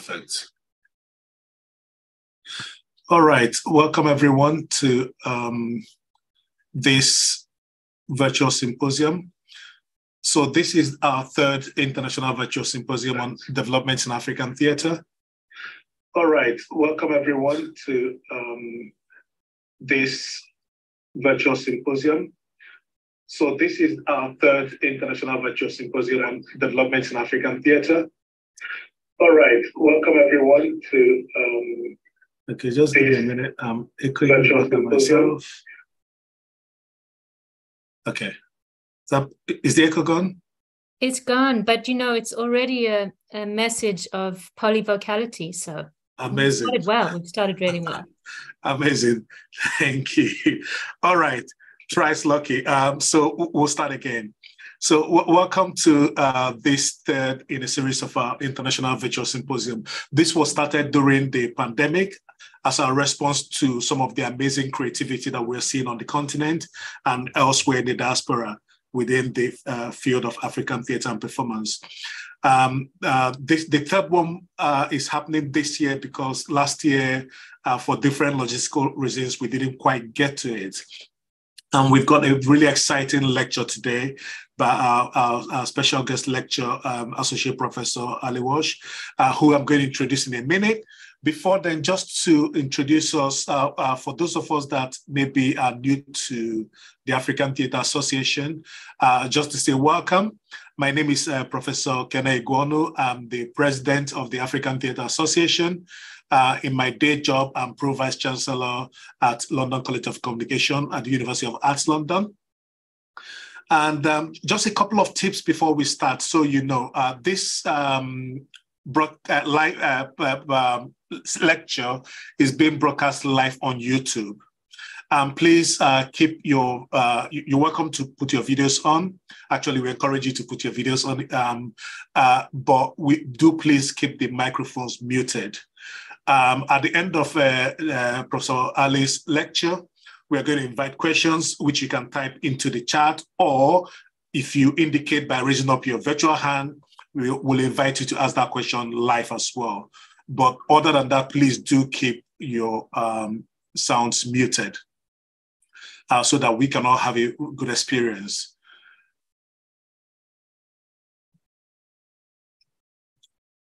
Perfect. All right, welcome everyone to um, this virtual symposium. So this is our third International Virtual Symposium on Development in African Theatre. All right, welcome everyone to um, this virtual symposium. So this is our third International Virtual Symposium on Development in African Theatre. All right, welcome everyone to. Um, okay, just give me a minute. I'm echoing myself. Okay, is, that, is the echo gone? It's gone, but you know, it's already a, a message of polyvocality. So amazing. We started well. We started really well. amazing. Thank you. All right. Thrice lucky. Um, so we'll start again. So, w- welcome to uh, this third in a series of our International Virtual Symposium. This was started during the pandemic as a response to some of the amazing creativity that we're seeing on the continent and elsewhere in the diaspora within the uh, field of African theatre and performance. Um, uh, this, the third one uh, is happening this year because last year, uh, for different logistical reasons, we didn't quite get to it. And we've got a really exciting lecture today by our, our, our special guest lecture, um, Associate Professor Ali Walsh, uh, who I'm going to introduce in a minute. Before then, just to introduce us, uh, uh, for those of us that maybe are new to the African Theatre Association, uh, just to say welcome. My name is uh, Professor Kene Igweonu. I'm the president of the African Theatre Association. Uh, in my day job, I'm Pro Vice Chancellor at London College of Communication at the University of Arts London. And um, just a couple of tips before we start. So, you know, uh, this um, uh, uh, uh, um, lecture is being broadcast live on YouTube. Um, please uh, keep your, uh, you're welcome to put your videos on. Actually, we encourage you to put your videos on, um, but we do please keep the microphones muted. Um, at the end of Professor Ali's lecture, we are going to invite questions which you can type into the chat, or if you indicate by raising up your virtual hand, we will invite you to ask that question live as well. But other than that, please do keep your um, sounds muted uh, so that we can all have a good experience.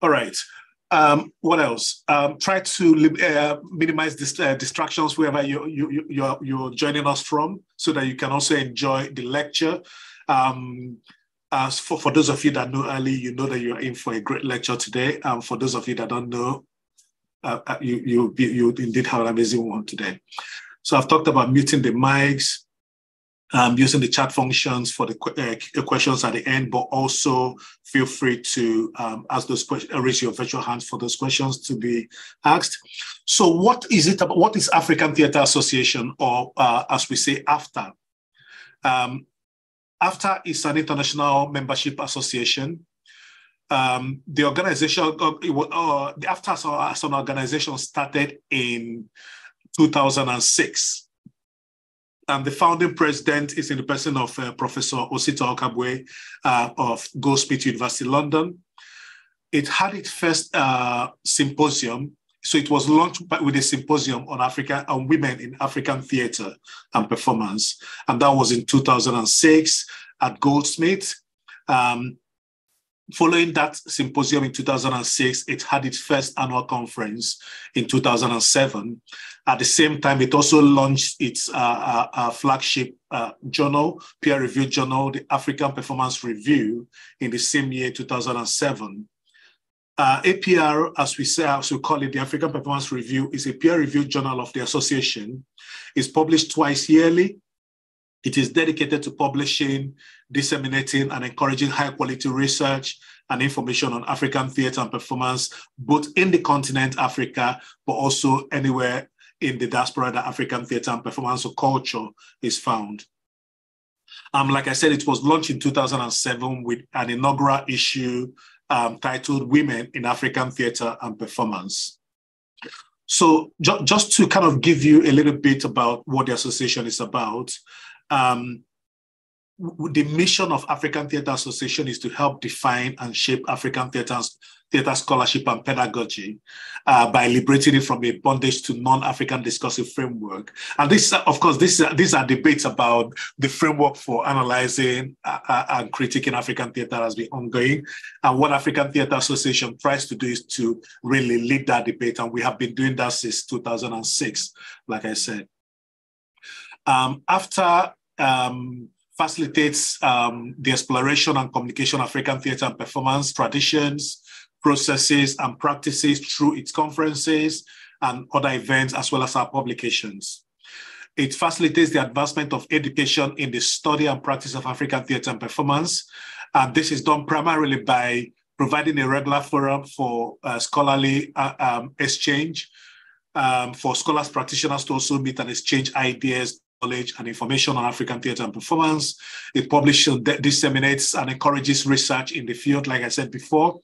All right. Um, what else? Um, try to uh, minimize this, uh, distractions wherever you, you, you're, you're joining us from so that you can also enjoy the lecture. Um, for, for those of you that know Ali, you know that you're in for a great lecture today. Um, for those of you that don't know, uh, uh you, you, you indeed have an amazing one today. So I've talked about muting the mics, um, using the chat functions for the uh, questions at the end, but also feel free to um, ask those questions, uh, raise your virtual hands for those questions to be asked. So what is it about, what is African Theatre Association, or uh, as we say, AFTA? Um, AFTA is an international membership association. Um, the organization, uh, uh the AFTA as an organization started in 2006 and the founding president is in the person of uh, Professor Osita Okagbue uh, of Goldsmith University London. It had its first uh, symposium. So it was launched by, with a symposium on Africa on women in African theatre and performance, and that was in 2006 at Goldsmith. Um, following that symposium in 2006, it had its first annual conference in 2007. At the same time, it also launched its uh, uh, uh flagship uh, journal, peer-reviewed journal, the African Performance Review, in the same year, 2007. Uh, APR, as we say, as we call it, the African Performance Review, is a peer-reviewed journal of the association. It's published twice yearly. It is dedicated to publishing, disseminating, and encouraging high-quality research and information on African theatre and performance, both in the continent Africa, but also anywhere in the diaspora that African theatre and performance or culture is found. Um, like I said, it was launched in 2007 with an inaugural issue um, titled Women in African Theatre and Performance. So ju- just to kind of give you a little bit about what the association is about, um, the mission of African Theatre Association is to help define and shape African theaters, theater scholarship and pedagogy uh, by liberating it from a bondage to non-African discursive framework. And this, of course, this, these are debates about the framework for analyzing uh, uh, and critiquing African theater has been ongoing. And what African Theatre Association tries to do is to really lead that debate. And we have been doing that since 2006, like I said. Um, AFTA um, facilitates um, the exploration and communication of African theatre and performance traditions, processes, and practices through its conferences and other events, as well as our publications. It facilitates the advancement of education in the study and practice of African theatre and performance. And this is done primarily by providing a regular forum for uh, scholarly uh, um, exchange, um, for scholars practitioners to also meet and exchange ideas, knowledge and information on African theatre and performance. It publishes, disseminates, and encourages research in the field, like I said before,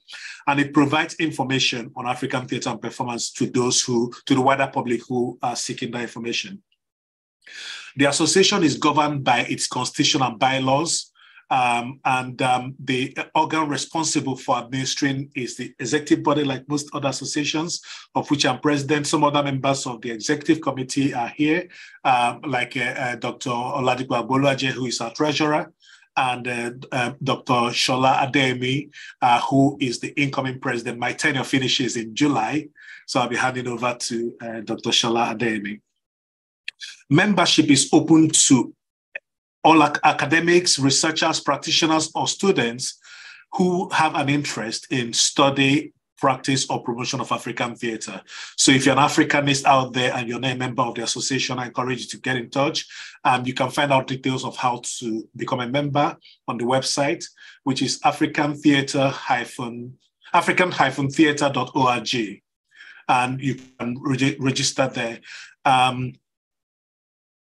and it provides information on African theatre and performance to those who, to the wider public who are seeking that information. The association is governed by its constitution and bylaws, um, and um, the organ responsible for administering is the executive body, like most other associations, of which I'm president. Some other members of the executive committee are here, um, like uh, uh, Dr. Oladipo Agboluaje, who is our treasurer, and uh, uh, Dr. Shola Adeyemi, uh, who is the incoming president. My tenure finishes in July, so I'll be handing over to uh, Dr. Shola Adeyemi. Membership is open to all academics, researchers, practitioners, or students who have an interest in study, practice, or promotion of African theatre. So if you're an Africanist out there and you're not a member of the association, I encourage you to get in touch. And you can find out details of how to become a member on the website, which is African Theatre hyphen African-theatre.org. And you can register there. Um,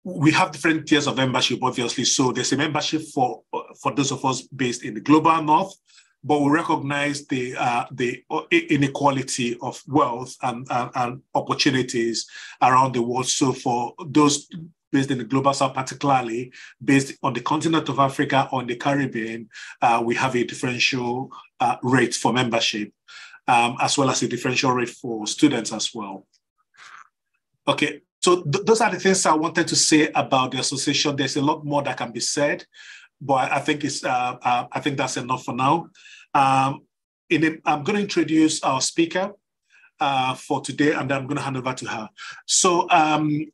we have different tiers of membership, obviously. So there's a membership for for those of us based in the global north, but we recognize the uh, the inequality of wealth and, and, and opportunities around the world. So for those based in the global south, particularly based on the continent of Africa or in the Caribbean, uh, we have a differential uh, rate for membership, um, as well as a differential rate for students as well. Okay, so th- those are the things I wanted to say about the association. There's a lot more that can be said, but I think it's uh, uh, I think that's enough for now. Um, the, I'm going to introduce our speaker uh, for today, and then I'm going to hand over to her. So um,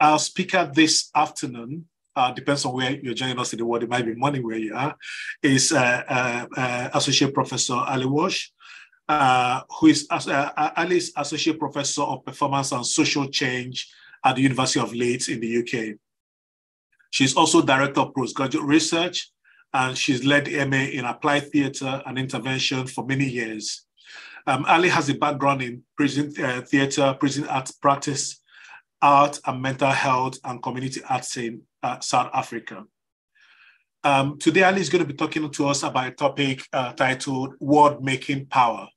our speaker this afternoon. Uh, depends on where you're joining us in the world. It might be morning where you are. Is uh, uh, Associate Professor Ali Walsh, uh, who is uh, Ali's Associate Professor of Performance and Social Change at the University of Leeds in the UK. She's also Director of Postgraduate Research, and she's led MA in Applied Theatre and Intervention for many years. Um, Ali has a background in prison uh, theatre, prison arts practice, art and mental health, and community arts in uh, South Africa. Um, today, Ali is going to be talking to us about a topic uh, titled World Making Power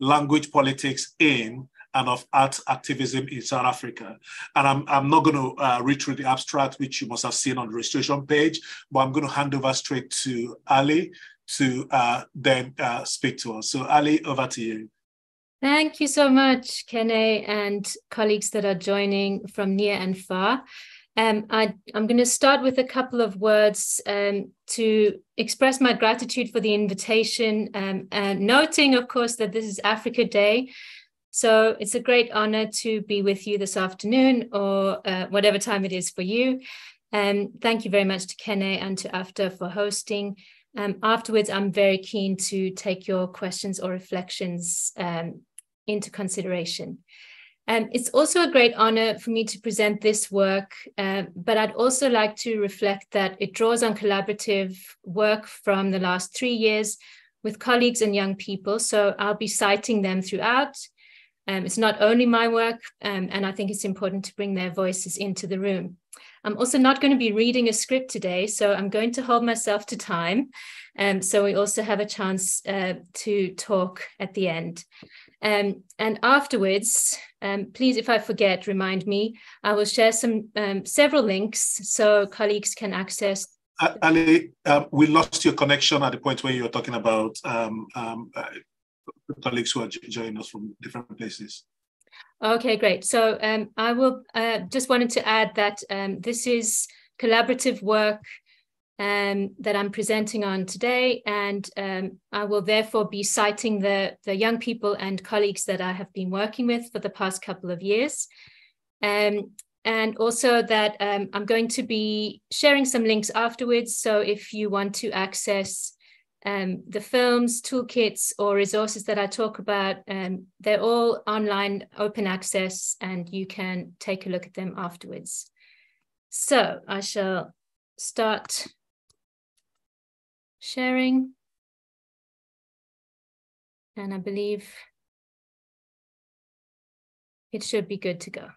Language Politics in and of art activism in South Africa. And I'm, I'm not going to uh, read through the abstract, which you must have seen on the registration page, but I'm going to hand over straight to Ali to uh, then uh, speak to us. So Ali, over to you. Thank you so much, Kene, and colleagues that are joining from near and far. Um, I, am going to start with a couple of words um, to express my gratitude for the invitation, um, noting, of course, that this is Africa Day, so it's a great honor to be with you this afternoon or uh, whatever time it is for you. Um, thank you very much to Kene and to AFTA for hosting. Um, afterwards, I'm very keen to take your questions or reflections um, into consideration. Um, it's also a great honor for me to present this work, uh, but I'd also like to reflect that it draws on collaborative work from the last three years with colleagues and young people. So I'll be citing them throughout. Um, it's not only my work, um, and I think it's important to bring their voices into the room. I'm also not going to be reading a script today, so I'm going to hold myself to time. Um, so we also have a chance uh, to talk at the end. Um, and afterwards, um, please, if I forget, remind me. I will share some um, several links so colleagues can access Uh, Ali, um, we lost your connection at the point where you were talking about um, uh, colleagues who are joining us from different places. Okay, great. So um, I will uh, just wanted to add that um, this is collaborative work um, that I'm presenting on today, and um, I will therefore be citing the, the young people and colleagues that I have been working with for the past couple of years. Um, and also that um, I'm going to be sharing some links afterwards. So if you want to access um, the films, toolkits, or resources that I talk about, um, they're all online open access and you can take a look at them afterwards. So I shall start sharing. And I believe it should be good to go.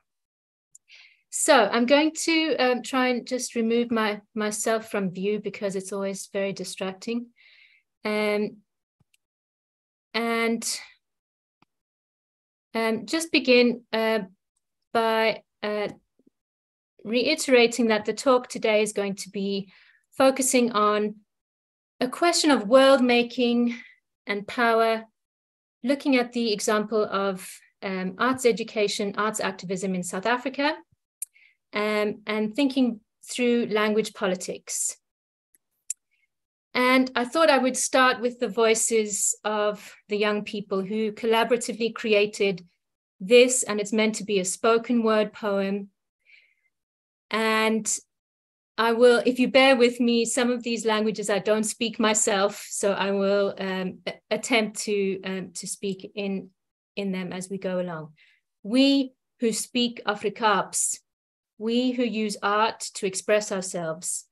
So I'm going to um, try and just remove my myself from view because it's always very distracting. Um, and um, just begin uh, by uh, reiterating that the talk today is going to be focusing on a question of world making and power, looking at the example of um, arts education, arts activism in South Africa, um, and thinking through language politics. And I thought I would start with the voices of the young people who collaboratively created this, and it's meant to be a spoken word poem. And I will, if you bear with me, some of these languages I don't speak myself, so I will um, attempt to um, to speak in in them as we go along. We who speak Afrikaans, we who use art to express ourselves,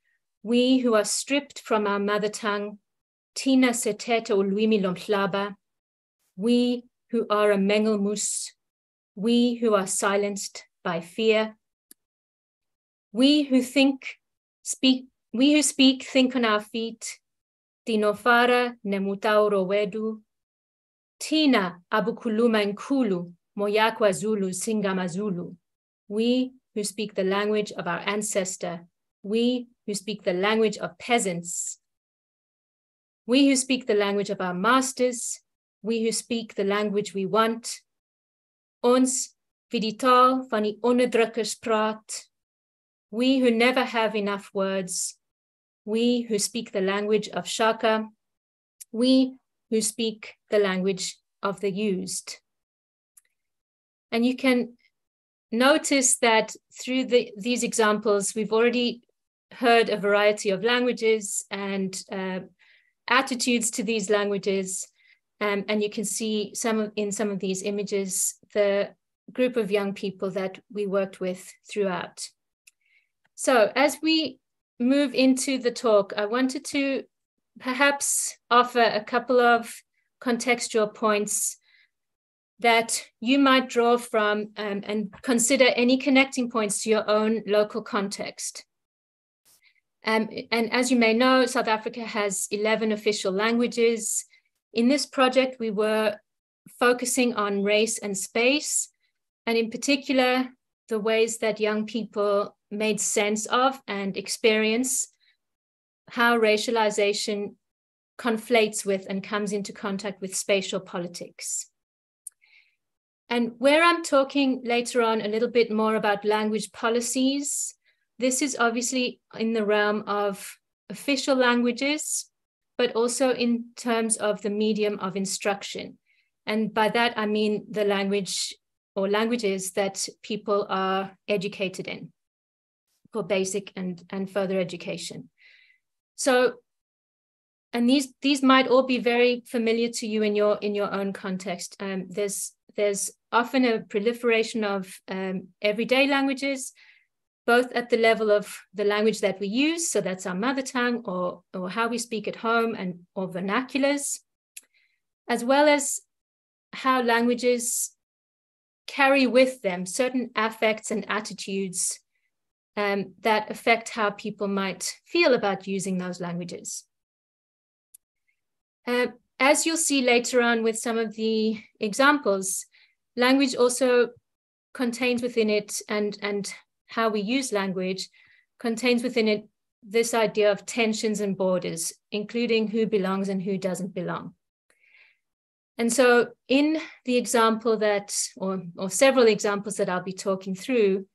we who are stripped from our mother tongue, Tina Seteta Ulwimi Lomhlaba, we who are a Mengelmoes, we who are silenced by fear, we who think, speak, we who speak think on our feet, Dinofara Nemutauro Wedu, Tina Abukuluma Nkulu, Moyakwa Zulu Singamazulu, we who speak the language of our ancestor, we who speak the language of peasants, we who speak the language of our masters, we who speak the language we want, ons taal van die onderdrukkers praat, we who never have enough words, we who speak the language of Shaka, we who speak the language of the used. And you can notice that through the, these examples, we've already heard a variety of languages and uh, attitudes to these languages. Um, and you can see some of, in some of these images the group of young people that we worked with throughout. So as we move into the talk, I wanted to perhaps offer a couple of contextual points that you might draw from um, and consider any connecting points to your own local context. Um, and as you may know, South Africa has 11 official languages. In this project, we were focusing on race and space, and in particular, the ways that young people made sense of and experience how racialization conflates with and comes into contact with spatial politics. And where I'm talking later on a little bit more about language policies, this is obviously in the realm of official languages, but also in terms of the medium of instruction. And by that, I mean the language or languages that people are educated in for basic and, and further education. So, and these these might all be very familiar to you in your in your own context. Um, there's there's often a proliferation of um, everyday languages, both at the level of the language that we use, so that's our mother tongue or, or how we speak at home and or vernaculars, as well as how languages carry with them certain affects and attitudes um, that affect how people might feel about using those languages. Uh, as you'll see later on with some of the examples, language also contains within it and, and how we use language contains within it this idea of tensions and borders, including who belongs and who doesn't belong. And so in the example that, or, or several examples that I'll be talking through,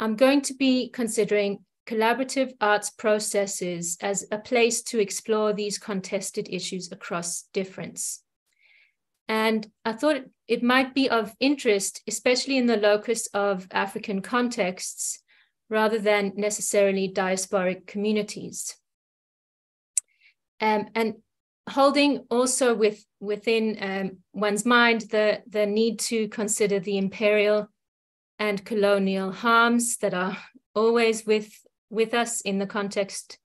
I'm going to be considering collaborative arts processes as a place to explore these contested issues across difference. And I thought it might be of interest, especially in the locus of African contexts, rather than necessarily diasporic communities. Um, and holding also with, within um, one's mind the, the need to consider the imperial and colonial harms that are always with, with us in the context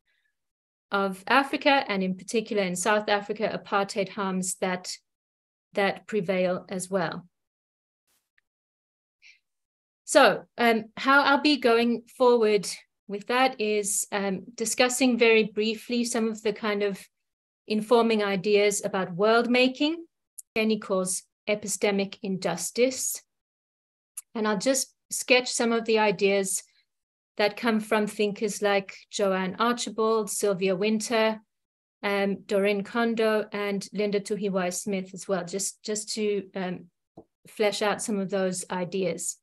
of Africa, and in particular in South Africa, apartheid harms that, that prevail as well. So um, how I'll be going forward with that is um, discussing very briefly some of the kind of informing ideas about world making, Kenny calls epistemic injustice. And I'll just sketch some of the ideas that come from thinkers like Jo-ann Archibald, Sylvia Wynter, um, Dorinne Kondo, and Linda Tuhiwai Smith as well, just, just to um, flesh out some of those ideas.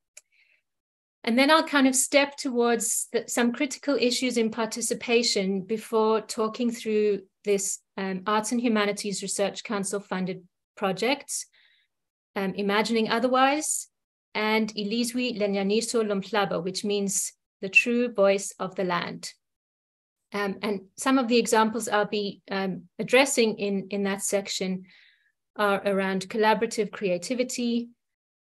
And then I'll kind of step towards the, some critical issues in participation before talking through this um, Arts and Humanities Research Council funded projects, um, Imagining Otherwise, and Ilizwi Lenyaniso Lomhlaba, which means the true voice of the land. Um, and some of the examples I'll be um, addressing in, in that section are around collaborative creativity,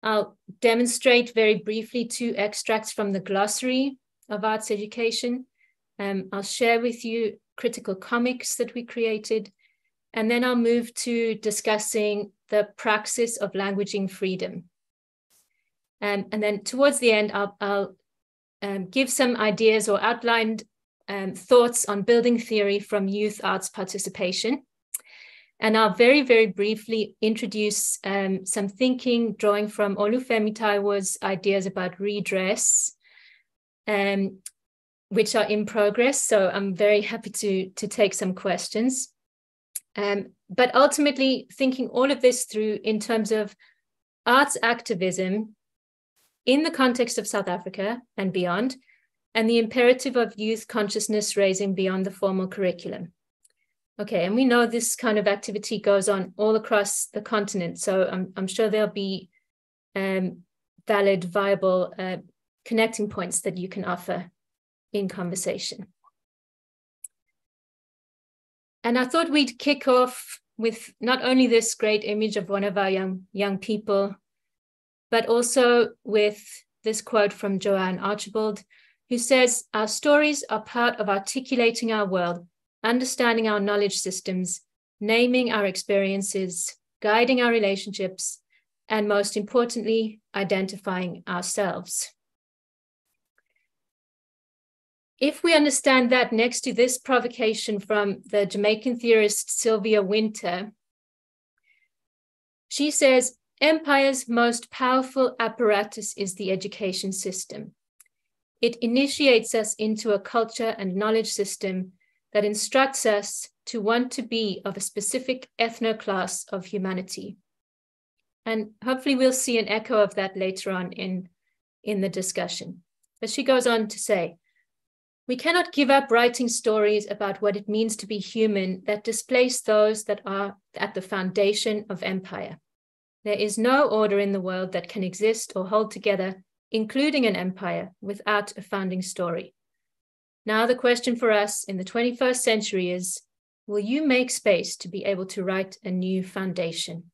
I'll demonstrate very briefly two extracts from the glossary of arts education. Um, I'll share with you critical comics that we created, and then I'll move to discussing the praxis of languaging freedom. Um, and then towards the end, I'll, I'll um, give some ideas or outlined um, thoughts on building theory from youth arts participation. And I'll very, very briefly introduce um, some thinking drawing from Olufemi Taiwo's ideas about redress, um, which are in progress. So I'm very happy to, to take some questions. Um, but ultimately, thinking all of this through in terms of arts activism in the context of South Africa and beyond, and the imperative of youth consciousness raising beyond the formal curriculum. Okay, and we know this kind of activity goes on all across the continent. So I'm, I'm sure there'll be um, valid, viable uh, connecting points that you can offer in conversation. And I thought we'd kick off with not only this great image of one of our young, young people, but also with this quote from Jo-ann Archibald, who says, Our stories are part of articulating our world understanding our knowledge systems, naming our experiences, guiding our relationships, and most importantly, identifying ourselves. If we understand that next to this provocation from the Jamaican theorist Sylvia Wynter, she says, Empire's most powerful apparatus is the education system. It initiates us into a culture and knowledge system that instructs us to want to be of a specific ethno class of humanity. And hopefully we'll see an echo of that later on in, in the discussion. But she goes on to say, we cannot give up writing stories about what it means to be human that displace those that are at the foundation of empire. There is no order in the world that can exist or hold together, including an empire, without a founding story. Now, the question for us in the 21st century is Will you make space to be able to write a new foundation?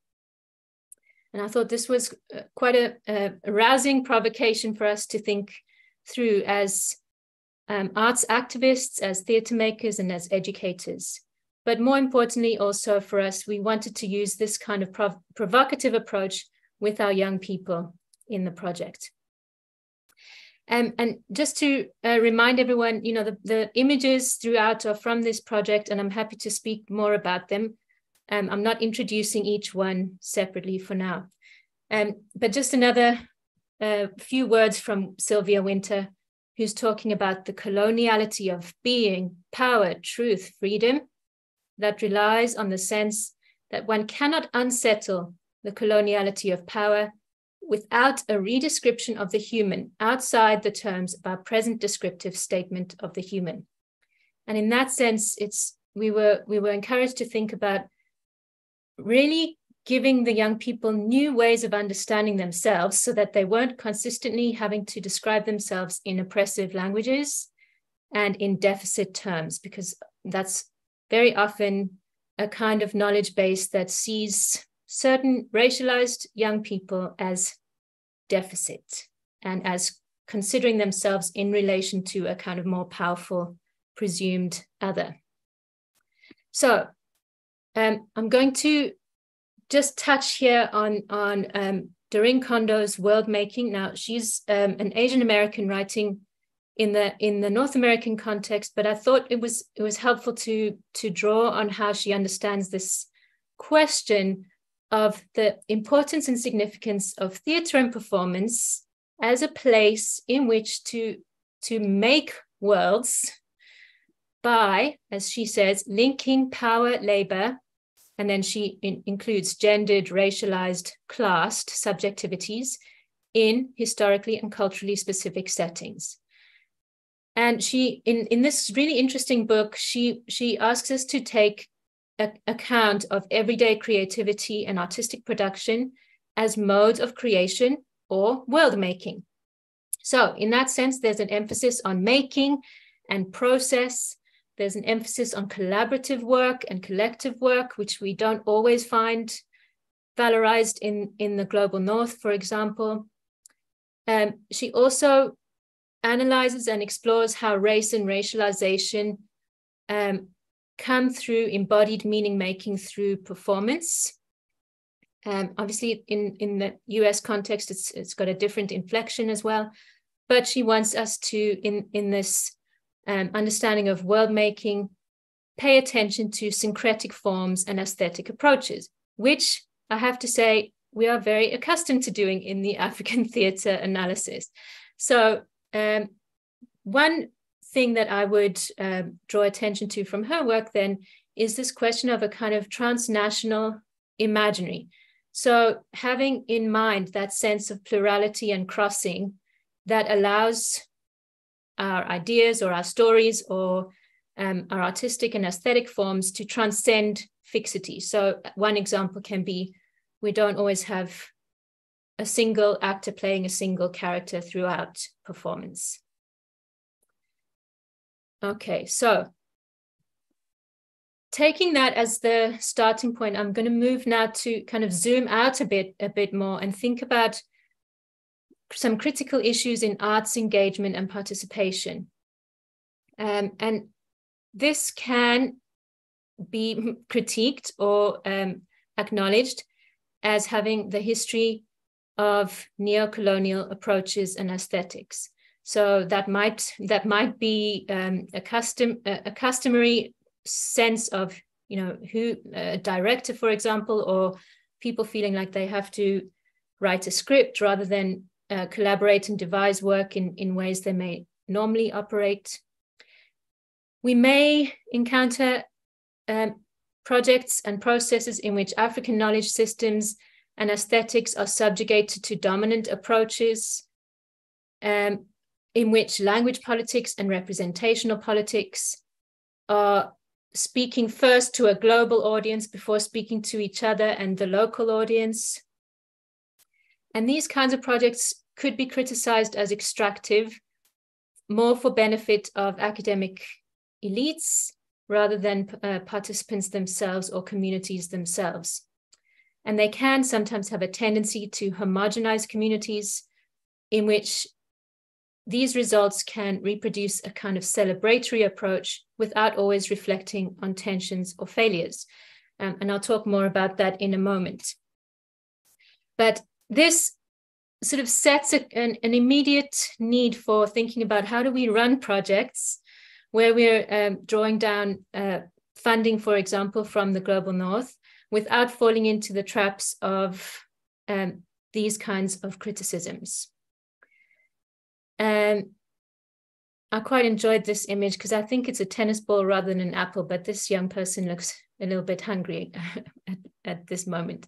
And I thought this was uh, quite a, a rousing provocation for us to think through as um, arts activists, as theatre makers, and as educators. But more importantly, also for us, we wanted to use this kind of prov provocative approach with our young people in the project. Um, and just to uh, remind everyone, you know, the, the images throughout are from this project, and I'm happy to speak more about them. Um, I'm not introducing each one separately for now. Um, but just another uh, few words from Sylvia Wynter, who's talking about the coloniality of being, power, truth, freedom, that relies on the sense that one cannot unsettle the coloniality of power without a redescription of the human outside the terms of our present descriptive statement of the human. And in that sense, it's we were we were encouraged to think about really giving the young people new ways of understanding themselves so that they weren't consistently having to describe themselves in oppressive languages and in deficit terms, because that's very often a kind of knowledge base that sees certain racialized young people as deficit and as considering themselves in relation to a kind of more powerful presumed other. So um, I'm going to just touch here on, on um, Dorinne Kondo's world making. Now, she's um, an Asian American writing in the in the North American context, but I thought it was it was helpful to to draw on how she understands this question of the importance and significance of theatre and performance as a place in which to to make worlds by, as she says, linking power, labor, and then she in, includes gendered, racialized, classed subjectivities in historically and culturally specific settings. And she, in, in this really interesting book, she, she asks us to take account of everyday creativity and artistic production as modes of creation or world making. So, in that sense, there's an emphasis on making and process there's an emphasis on collaborative work and collective work, which we don't always find valorized in, in the global north, for example. Um, she also analyzes and explores how race and racialization um, come through embodied meaning making through performance. Um, obviously, in, in the US context, it's, it's got a different inflection as well. But she wants us to, in, in this um, understanding of world making, pay attention to syncretic forms and aesthetic approaches, which I have to say we are very accustomed to doing in the African theatre analysis. So, um, one thing that I would um, draw attention to from her work then is this question of a kind of transnational imaginary. So, having in mind that sense of plurality and crossing that allows our ideas or our stories or um, our artistic and aesthetic forms to transcend fixity. So, one example can be we don't always have a single actor playing a single character throughout performance. Okay, so taking that as the starting point, I'm going to move now to kind of zoom out a bit, a bit more and think about some critical issues in arts engagement and participation. Um, and this can be critiqued or um, acknowledged as having the history of neo-colonial approaches and aesthetics. So that might that might be um, a custom a customary sense of you know who a director, for example, or people feeling like they have to write a script rather than uh, collaborate and devise work in, in ways they may normally operate. We may encounter um, projects and processes in which African knowledge systems and aesthetics are subjugated to dominant approaches, um, in which language politics and representational politics are speaking first to a global audience before speaking to each other and the local audience. And these kinds of projects could be criticized as extractive, more for benefit of academic elites rather than uh, participants themselves or communities themselves. And they can sometimes have a tendency to homogenize communities in which these results can reproduce a kind of celebratory approach without always reflecting on tensions or failures. Um, and I'll talk more about that in a moment. But this sort of sets a, an, an, immediate need for thinking about how do we run projects where we're um, drawing down uh, funding, for example, from the global north without falling into the traps of um, these kinds of criticisms. Um, I quite enjoyed this image because I think it's a tennis ball rather than an apple, but this young person looks a little bit hungry at, at this moment.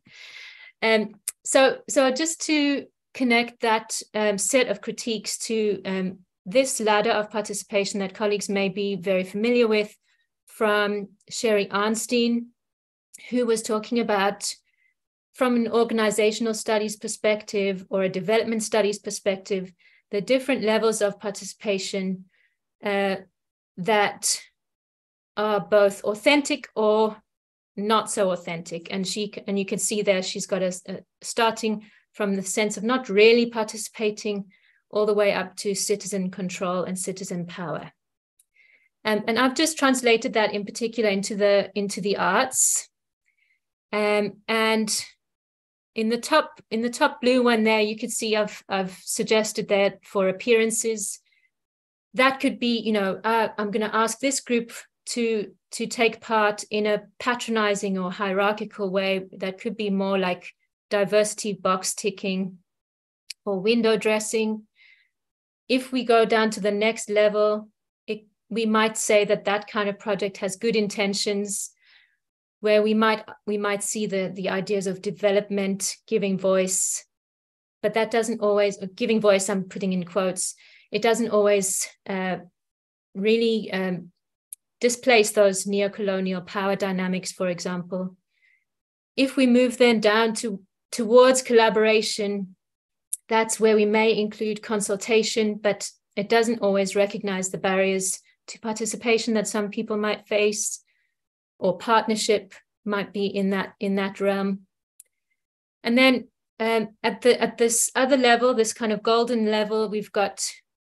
Um, so, so just to connect that um, set of critiques to um, this ladder of participation that colleagues may be very familiar with from Sherry Arnstein, who was talking about from an organizational studies perspective or a development studies perspective, the different levels of participation uh, that are both authentic or not so authentic. And she and you can see there she's got a, a starting from the sense of not really participating all the way up to citizen control and citizen power. Um, and I've just translated that in particular into the into the arts. Um, and in the top in the top blue one there, you could see I've I've suggested that for appearances, that could be you know uh, I'm going to ask this group to to take part in a patronizing or hierarchical way that could be more like diversity box ticking or window dressing. If we go down to the next level it, we might say that that kind of project has good intentions where we might we might see the the ideas of development giving voice but that doesn't always giving voice i'm putting in quotes it doesn't always uh, really um, displace those neo-colonial power dynamics, for example. If we move then down to towards collaboration, that's where we may include consultation, but it doesn't always recognize the barriers to participation that some people might face, or partnership might be in that in that realm. And then um, at the at this other level, this kind of golden level, we've got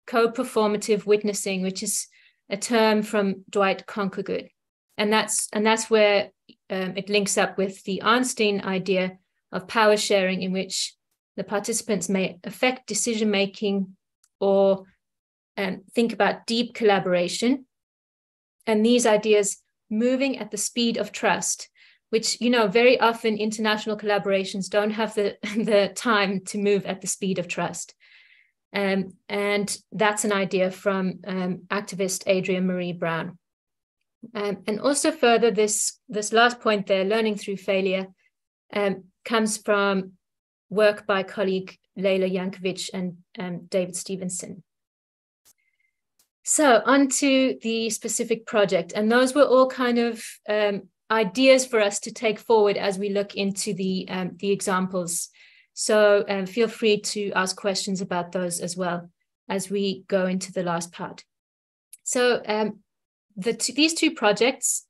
co-performative witnessing, which is a term from Dwight Conquergood. And that's, and that's where um, it links up with the Arnstein idea of power sharing, in which the participants may affect decision making or um, think about deep collaboration. And these ideas moving at the speed of trust, which, you know, very often international collaborations don't have the, the time to move at the speed of trust. Um, and that's an idea from um, activist Adrienne maree Brown. Um, and also further, this, this last point there, learning through failure, um, comes from work by colleague Leila Jancovich and um, David Stevenson. So onto the specific project. And those were all kind of um, ideas for us to take forward as we look into the, the examples so um, feel free to ask questions about those as well as we go into the last part. So um, the these two projects,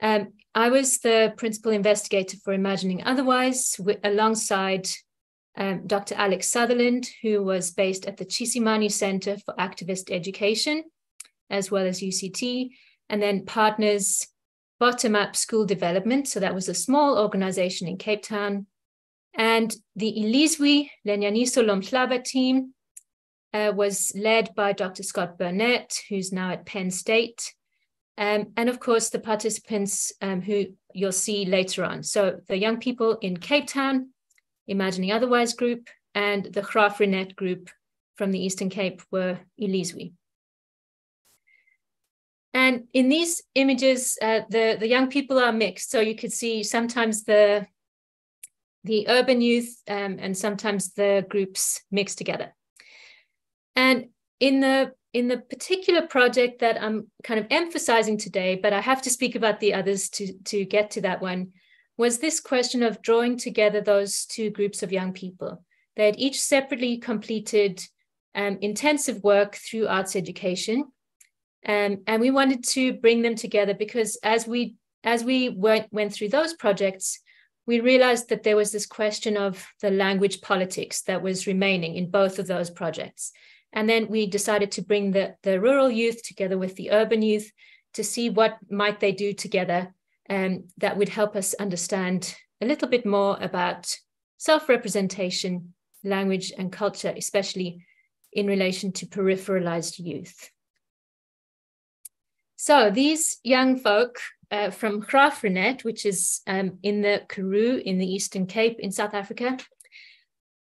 um, I was the principal investigator for Imagining Otherwise alongside um, Dr. Alex Sutherland, who was based at the Tshisimani Center for Activist Education, as well as UCT, and then partners Bottom Up School Development. So that was a small organization in Cape Town and the Ilizwi Lenyaniso Lomhlaba team uh, was led by Dr. Scott Burnett, who's now at Penn State. Um, and of course, the participants um, who you'll see later on. So the young people in Cape Town, Imagining Otherwise group, and the Graaff-Reinet group from the Eastern Cape were Ilizwi. And in these images, uh, the, the young people are mixed. So you could see sometimes the the urban youth um, and sometimes the groups mixed together. And in the in the particular project that I'm kind of emphasizing today, but I have to speak about the others to, to get to that one, was this question of drawing together those two groups of young people. They had each separately completed um, intensive work through arts education. Um, and we wanted to bring them together because as we as we went, went through those projects, we realized that there was this question of the language politics that was remaining in both of those projects. And then we decided to bring the, the rural youth together with the urban youth to see what might they do together um, that would help us understand a little bit more about self-representation, language and culture, especially in relation to peripheralized youth. So these young folk uh, from Graaff-Reinet, which is um, in the Karoo in the Eastern Cape in South Africa,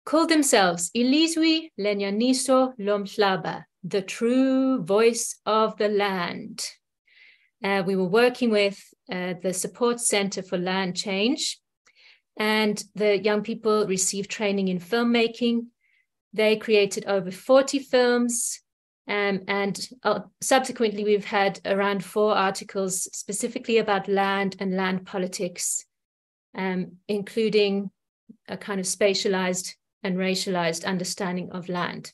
called themselves Ilizwi Lenyaniso Lomhlaba, the true voice of the land. Uh, we were working with uh, the Support Center for Land Change, and the young people received training in filmmaking. They created over 40 films, um, and uh, subsequently, we've had around four articles specifically about land and land politics, um, including a kind of spatialized and racialized understanding of land.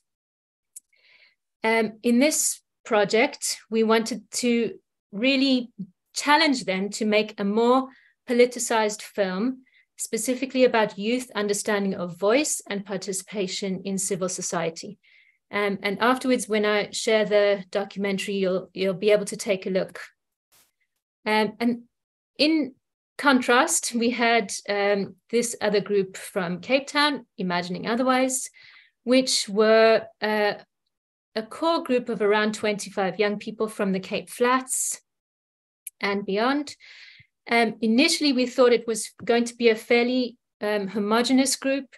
Um, in this project, we wanted to really challenge them to make a more politicized film, specifically about youth understanding of voice and participation in civil society. Um, and afterwards, when I share the documentary, you'll you'll be able to take a look. Um, and in contrast, we had um, this other group from Cape Town, Imagining Otherwise, which were uh, a core group of around 25 young people from the Cape Flats and beyond. Um, initially, we thought it was going to be a fairly um, homogenous group,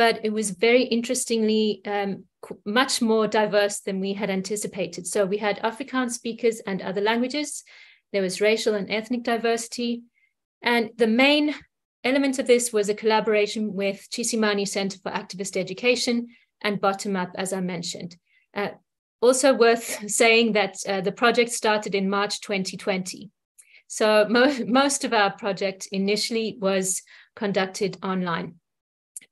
but it was very interestingly um, much more diverse than we had anticipated. So we had Afrikaans speakers and other languages. There was racial and ethnic diversity. And the main element of this was a collaboration with Tshisimani Center for Activist Education and Bottom Up, as I mentioned. Uh, also worth saying that uh, the project started in March 2020. So mo most of our project initially was conducted online.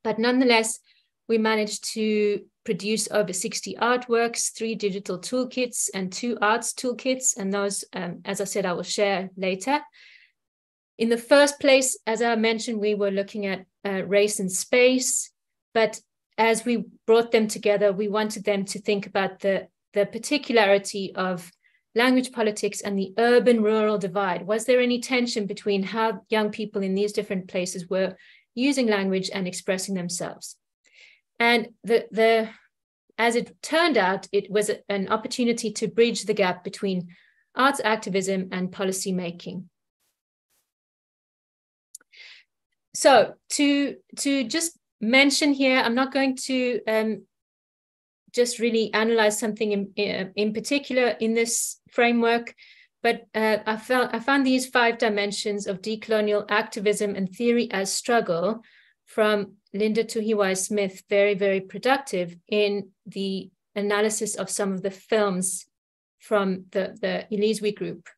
But nonetheless, we managed to produce over 60 artworks, three digital toolkits, and two arts toolkits. And those, um, as I said, I will share later. In the first place, as I mentioned, we were looking at uh, race and space, but as we brought them together, we wanted them to think about the, the particularity of language politics and the urban rural divide. Was there any tension between how young people in these different places were using language and expressing themselves? And the, the as it turned out, it was an opportunity to bridge the gap between arts activism and policy making. so to to just mention here, I'm not going to um, just really analyze something in, in particular in this framework, but uh, I found I found these five dimensions of decolonial activism and theory as struggle from Linda Tuhiwai Smith very very productive in the analysis of some of the films from the the Ilizwi group,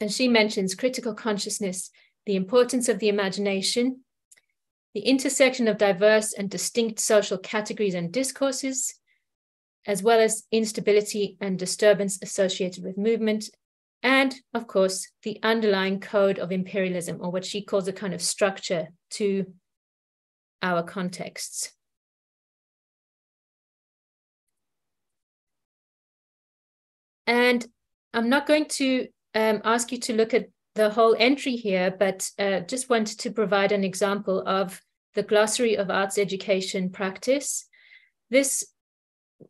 and she mentions critical consciousness the importance of the imagination, the intersection of diverse and distinct social categories and discourses, as well as instability and disturbance associated with movement, and of course, the underlying code of imperialism, or what she calls a kind of structure to our contexts. And I'm not going to um, ask you to look at the whole entry here, but uh, just wanted to provide an example of the glossary of arts education practice. This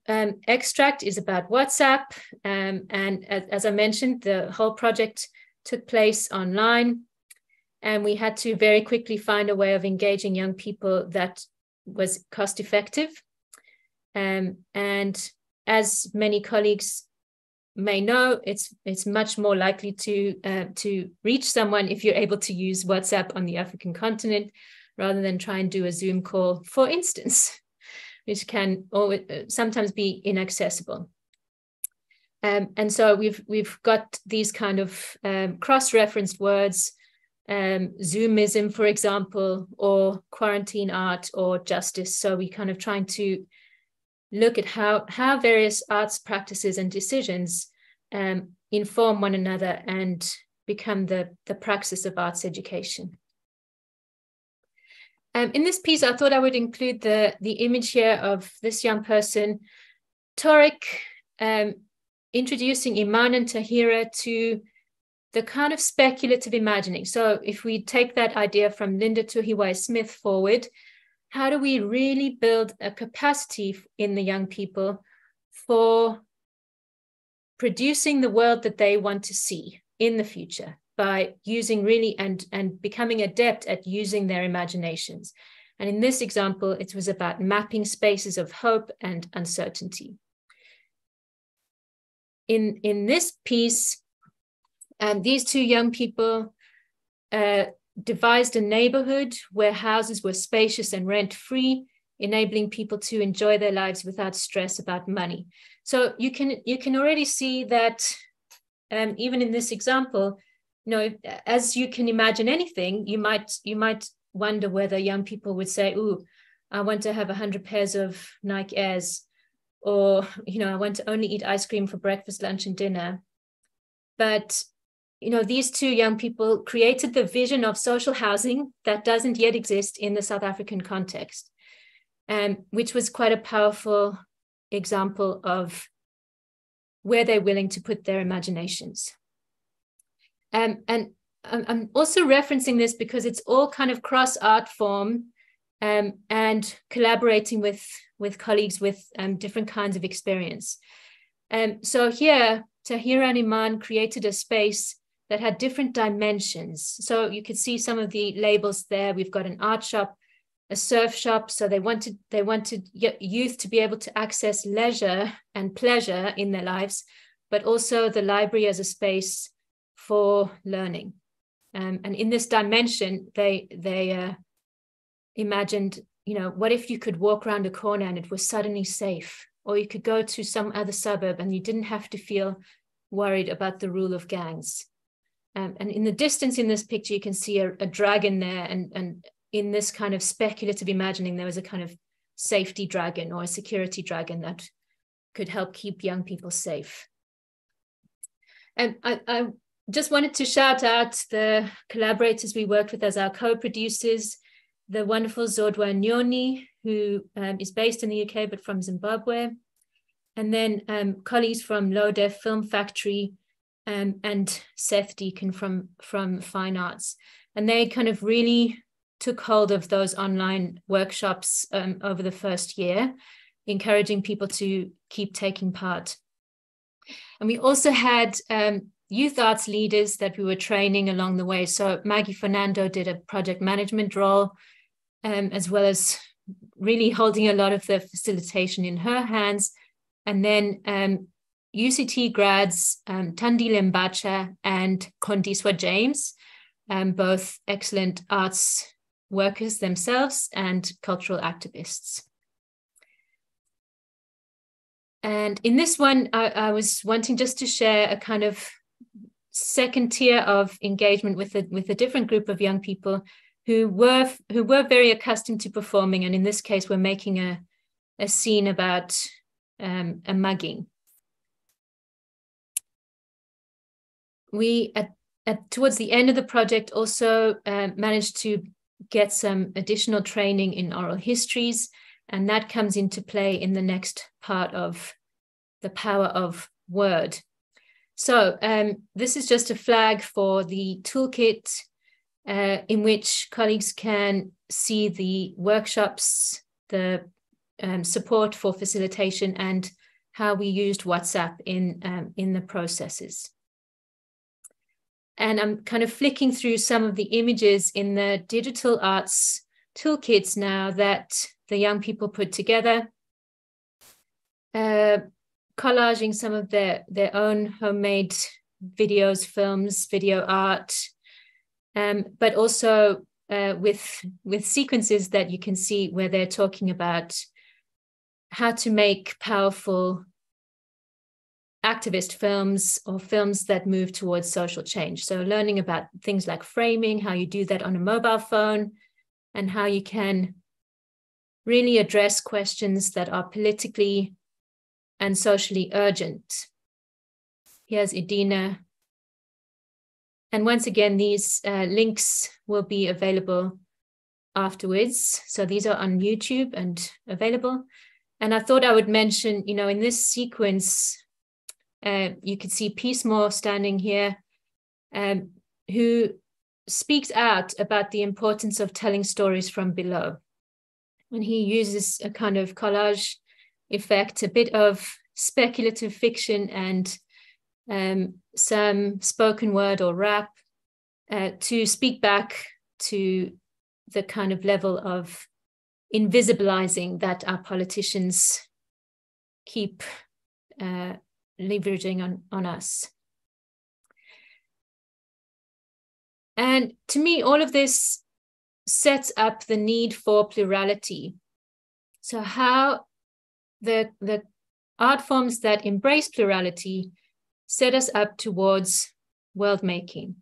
um, extract is about WhatsApp. Um, and as, as, I mentioned, the whole project took place online. And we had to very quickly find a way of engaging young people that was cost effective. Um, and as many colleagues may know, it's it's much more likely to uh, to reach someone if you're able to use WhatsApp on the African continent rather than try and do a Zoom call, for instance, which can always, uh, sometimes be inaccessible. Um, and so we've we've got these kind of um, cross-referenced words, um, Zoomism, for example, or quarantine art or justice. So we kind of trying to look at how, how various arts practices and decisions um, inform one another and become the, the praxis of arts education. Um, in this piece, I thought I would include the, the image here of this young person, Torik, um, introducing Iman and Tahira to the kind of speculative imagining. So if we take that idea from Linda Tuhiwai Smith forward, how do we really build a capacity in the young people for producing the world that they want to see in the future by using really and and becoming adept at using their imaginations And in this example, it was about mapping spaces of hope and uncertainty. In, in this piece, um, these two young people uh, devised a neighborhood where houses were spacious and rent free, enabling people to enjoy their lives without stress about money. So you can you can already see that um, even in this example, you know, as you can imagine anything, you might you might wonder whether young people would say, "Ooh, I want to have hundred pairs of Nike Airs," or you know, "I want to only eat ice cream for breakfast, lunch, and dinner." But you know, these two young people created the vision of social housing that doesn't yet exist in the South African context, um, which was quite a powerful example of where they're willing to put their imaginations. Um, and I'm also referencing this because it's all kind of cross art form um, and collaborating with, with colleagues with um, different kinds of experience. Um, so here, Tahira and Iman created a space that had different dimensions. So you could see some of the labels there. We've got an art shop, a surf shop. So they wanted they wanted youth to be able to access leisure and pleasure in their lives, but also the library as a space for learning. Um, and in this dimension, they they uh, imagined, you know, what if you could walk around a corner and it was suddenly safe, or you could go to some other suburb and you didn't have to feel worried about the rule of gangs. Um, and in the distance in this picture, you can see a, a dragon there, and and in this kind of speculative imagining, there was a kind of safety dragon or a security dragon that could help keep young people safe. And I, I just wanted to shout out the collaborators we worked with as our co-producers, the wonderful Zodwa Nyoni, who um, is based in the UK but from Zimbabwe, and then um, colleagues from Low Def Film Factory um, and Seth Deacon from, from Fine Arts. And they kind of really took hold of those online workshops um, over the first year, encouraging people to keep taking part. And we also had um, youth arts leaders that we were training along the way. So Maggie Fernando did a project management role, um, as well as really holding a lot of the facilitation in her hands. And then um, UCT grads, um, Tandi Lembacha and Kondiswa James, um, both excellent arts workers themselves and cultural activists. And in this one, I, I was wanting just to share a kind of second tier of engagement with a with a different group of young people who were who were very accustomed to performing, and in this case, we're making a a scene about um, a mugging. We at, at towards the end of the project also uh, managed to get some additional training in oral histories, and that comes into play in the next part of the power of word. So um, this is just a flag for the toolkit uh, in which colleagues can see the workshops, the um, support for facilitation, and how we used WhatsApp in, um, in the processes. And I'm kind of flicking through some of the images in the digital arts toolkits now that the young people put together. Uh, collaging some of their their own homemade videos, films, video art, um, but also uh, with with sequences that you can see where they're talking about how to make powerful activist films or films that move towards social change. So learning about things like framing, how you do that on a mobile phone, and how you can really address questions that are politically and socially urgent. Here's Edina. And once again, these uh, links will be available afterwards. So these are on YouTube and available. And I thought I would mention, you know, in this sequence, uh, you could see Peace Peacemore standing here, um, who speaks out about the importance of telling stories from below. And he uses a kind of collage effect, a bit of speculative fiction and um, some spoken word or rap uh, to speak back to the kind of level of invisibilizing that our politicians keep uh, leveraging on, on us. And to me, all of this sets up the need for plurality. So, how the, the art forms that embrace plurality set us up towards world making.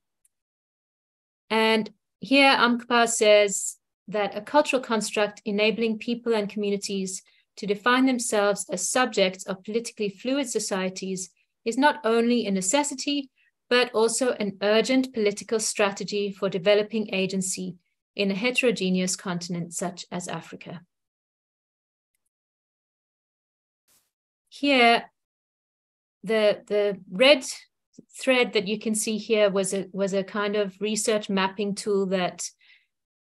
And here Amkpa says that a cultural construct enabling people and communities to define themselves as subjects of politically fluid societies is not only a necessity, but also an urgent political strategy for developing agency in a heterogeneous continent such as Africa. Here, the, the red thread that you can see here was a, was a kind of research mapping tool that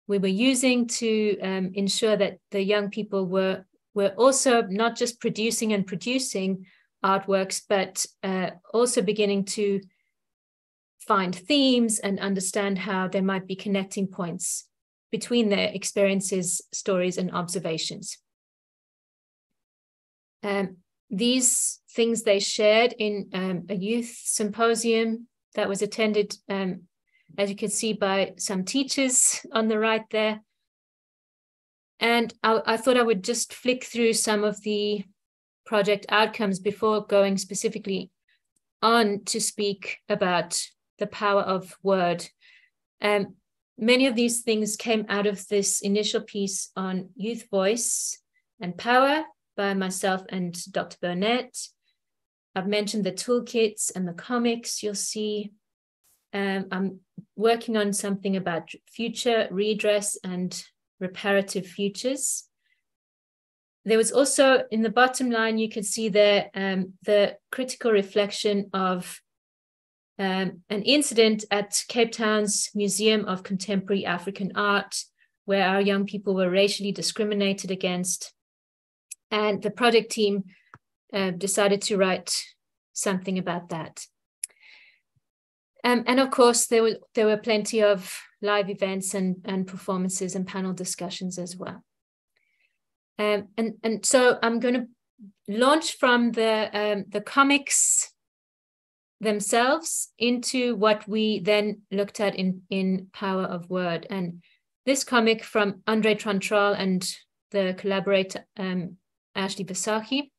we were using to um, ensure that the young people were were also not just producing and producing artworks, but uh, also beginning to find themes and understand how there might be connecting points between their experiences, stories, and observations. Um, these things they shared in um, a youth symposium that was attended, um, as you can see, by some teachers on the right there. And I, I thought I would just flick through some of the project outcomes before going specifically on to speak about the power of word. Um, many of these things came out of this initial piece on youth voice and power by myself and Dr. Burnett. I've mentioned the toolkits and the comics you'll see. Um, I'm working on something about future redress and reparative futures. There was also in the bottom line, you can see there um, the critical reflection of um, an incident at Cape Town's Museum of Contemporary African Art, where our young people were racially discriminated against. And the project team uh, decided to write something about that. Um, and of course, there were there were plenty of live events and, and performances and panel discussions as well. Um, and and so I'm going to launch from the um, the comics themselves into what we then looked at in in Power of Word. And this comic from Andre Trantral and the collaborator um, Ashley Visagie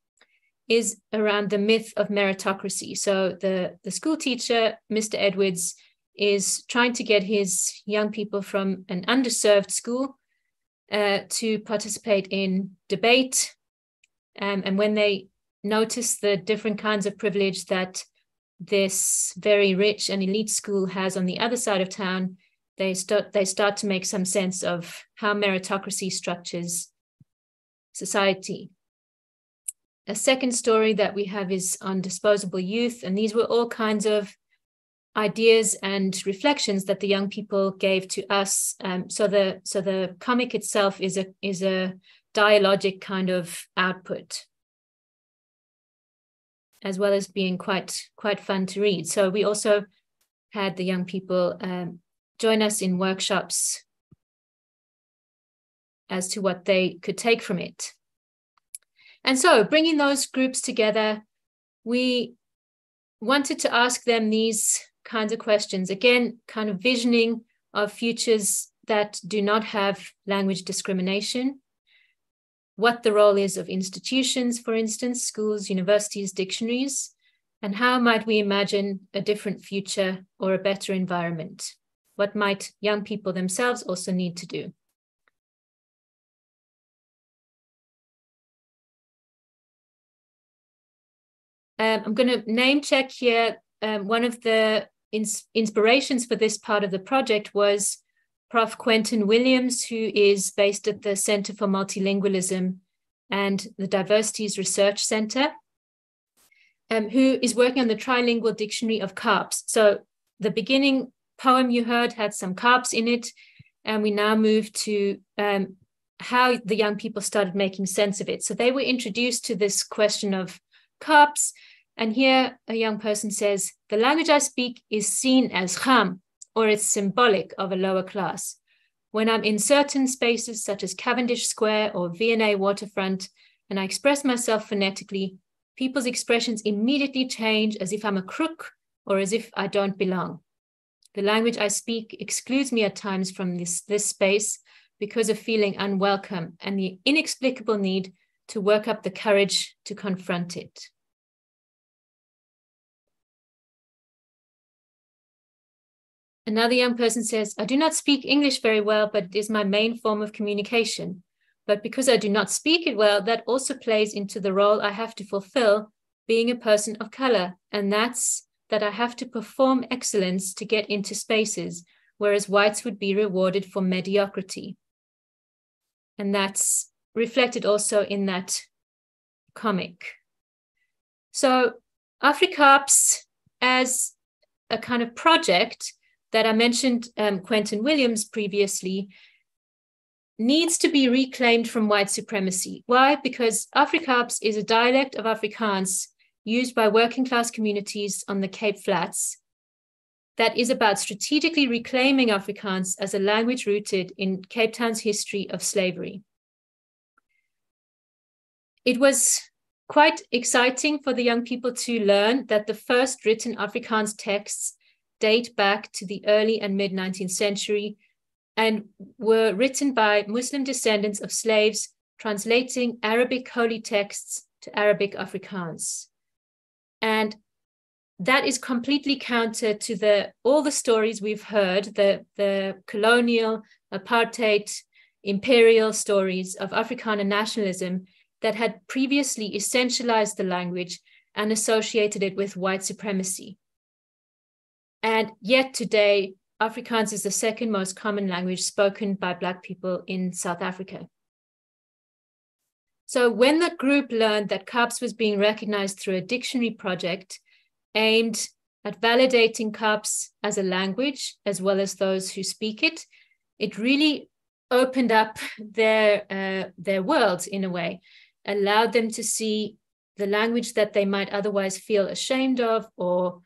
is around the myth of meritocracy. So the, the school teacher, Mr. Edwards, is trying to get his young people from an underserved school uh, to participate in debate. Um, and when they notice the different kinds of privilege that this very rich and elite school has on the other side of town, they start they start to make some sense of how meritocracy structures society. A second story that we have is on disposable youth, and these were all kinds of ideas and reflections that the young people gave to us. Um, so the so the comic itself is a is a dialogic kind of output, as well as being quite quite fun to read. So we also had the young people um, join us in workshops as to what they could take from it. And so, bringing those groups together, we wanted to ask them these kinds of questions. Again, kind of visioning of futures that do not have language discrimination, what the role is of institutions, for instance, schools, universities, dictionaries, and how might we imagine a different future or a better environment? What might young people themselves also need to do? Um, I'm going to name check here. Um, one of the ins inspirations for this part of the project was Prof. Quentin Williams, who is based at the Center for Multilingualism and the Diversities Research Center, um, who is working on the trilingual dictionary of Kaaps. So the beginning poem you heard had some Kaaps in it, and we now move to um, how the young people started making sense of it. So they were introduced to this question of Kaaps. And here a young person says, the language I speak is seen as kham, or it's symbolic of a lower class. when I'm in certain spaces such as Cavendish Square or V&A waterfront, and I express myself phonetically, people's expressions immediately change as if I'm a crook or as if I don't belong. The language I speak excludes me at times from this, this space because of feeling unwelcome and the inexplicable need to work up the courage to confront it. Another young person says, I do not speak English very well, but it is my main form of communication. But because I do not speak it well, that also plays into the role I have to fulfill being a person of color. And that's that I have to perform excellence to get into spaces, whereas whites would be rewarded for mediocrity. And that's reflected also in that comic. So, Afrikaans as a kind of project that I mentioned um, Quentin Williams previously needs to be reclaimed from white supremacy. Why? Because Afrikaans is a dialect of Afrikaans used by working class communities on the Cape Flats that is about strategically reclaiming Afrikaans as a language rooted in Cape Town's history of slavery. It was quite exciting for the young people to learn that the first written Afrikaans texts date back to the early and mid 19th century and were written by Muslim descendants of slaves translating Arabic holy texts to Arabic Afrikaans. And that is completely counter to the all the stories we've heard, the, the colonial, apartheid, imperial stories of Afrikaner nationalism that had previously essentialized the language and associated it with white supremacy. And yet today, Afrikaans is the second most common language spoken by Black people in South Africa. So when the group learned that Kaaps was being recognized through a dictionary project aimed at validating Kaaps as a language, as well as those who speak it, it really opened up their, uh, their worlds in a way, allowed them to see the language that they might otherwise feel ashamed of or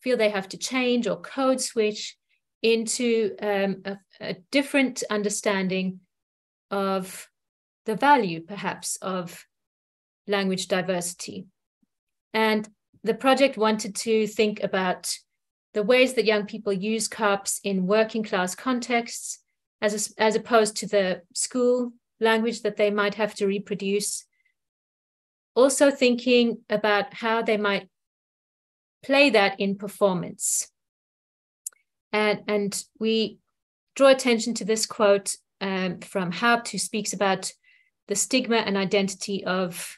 feel they have to change or code switch into um, a, a different understanding of the value, perhaps, of language diversity. And the project wanted to think about the ways that young people use Kaaps in working class contexts, as, a, as opposed to the school language that they might have to reproduce. Also, thinking about how they might play that in performance. And, and we draw attention to this quote um, from Haupt, who speaks about the stigma and identity of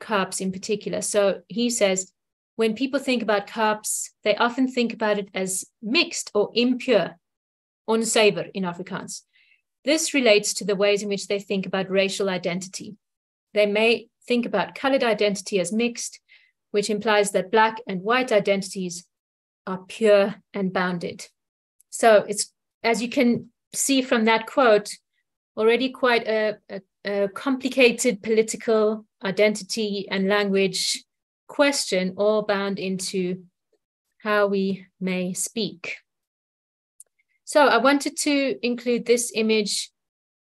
Kaaps in particular. So he says, when people think about Kaaps, they often think about it as mixed or impure, onsuiver in Afrikaans. This relates to the ways in which they think about racial identity. They may think about colored identity as mixed, which implies that Black and white identities are pure and bounded. So it's, as you can see from that quote, already quite a, a, a complicated political identity and language question, all bound into how we may speak. So I wanted to include this image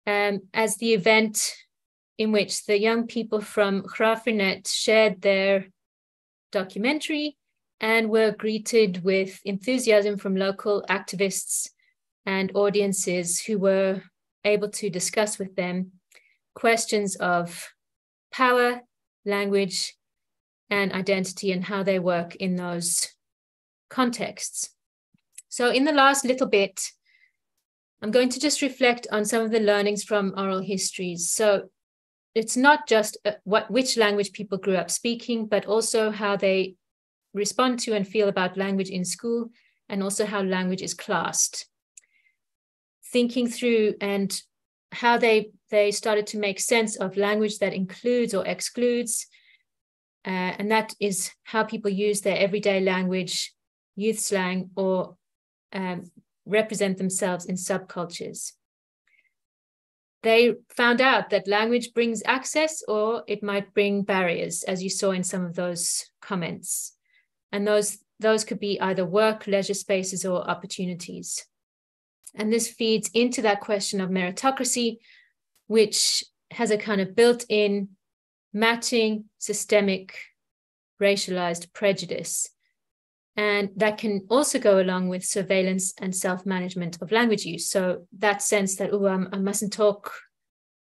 um, as the event in which the young people from Graaff-Reinet shared their documentary and were greeted with enthusiasm from local activists and audiences who were able to discuss with them questions of power, language, and identity and how they work in those contexts. So, in the last little bit, I'm going to just reflect on some of the learnings from oral histories. So, it's not just uh, what which language people grew up speaking, but also how they respond to and feel about language in school, and also how language is classed. Thinking through and how they they started to make sense of language that includes or excludes, uh, and that is how people use their everyday language, youth slang, or um, represent themselves in subcultures they found out that language brings access or it might bring barriers, as you saw in some of those comments. And those, those could be either work, leisure spaces, or opportunities. And this feeds into that question of meritocracy, which has a kind of built in matching systemic racialized prejudice. And that can also go along with surveillance and self management of language use. So, that sense that, oh, I mustn't talk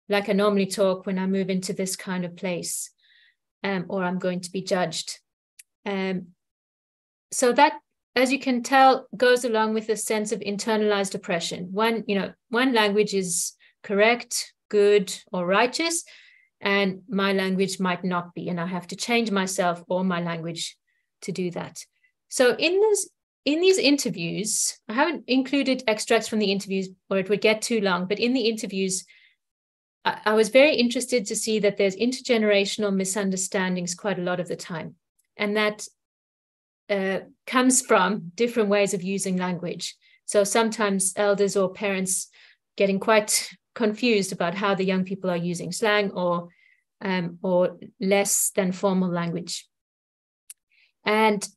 like I normally talk when I move into this kind of place, um, or I'm going to be judged. Um, so, that as you can tell, goes along with a sense of internalized oppression. One, you know, one language is correct, good, or righteous, and my language might not be, and I have to change myself or my language to do that. So in this in these interviews, I haven't included extracts from the interviews, or it would get too long. But in the interviews, I, I was very interested to see that there's intergenerational misunderstandings quite a lot of the time, and that uh, comes from different ways of using language. So sometimes elders or parents getting quite confused about how the young people are using slang or um, or less than formal language. And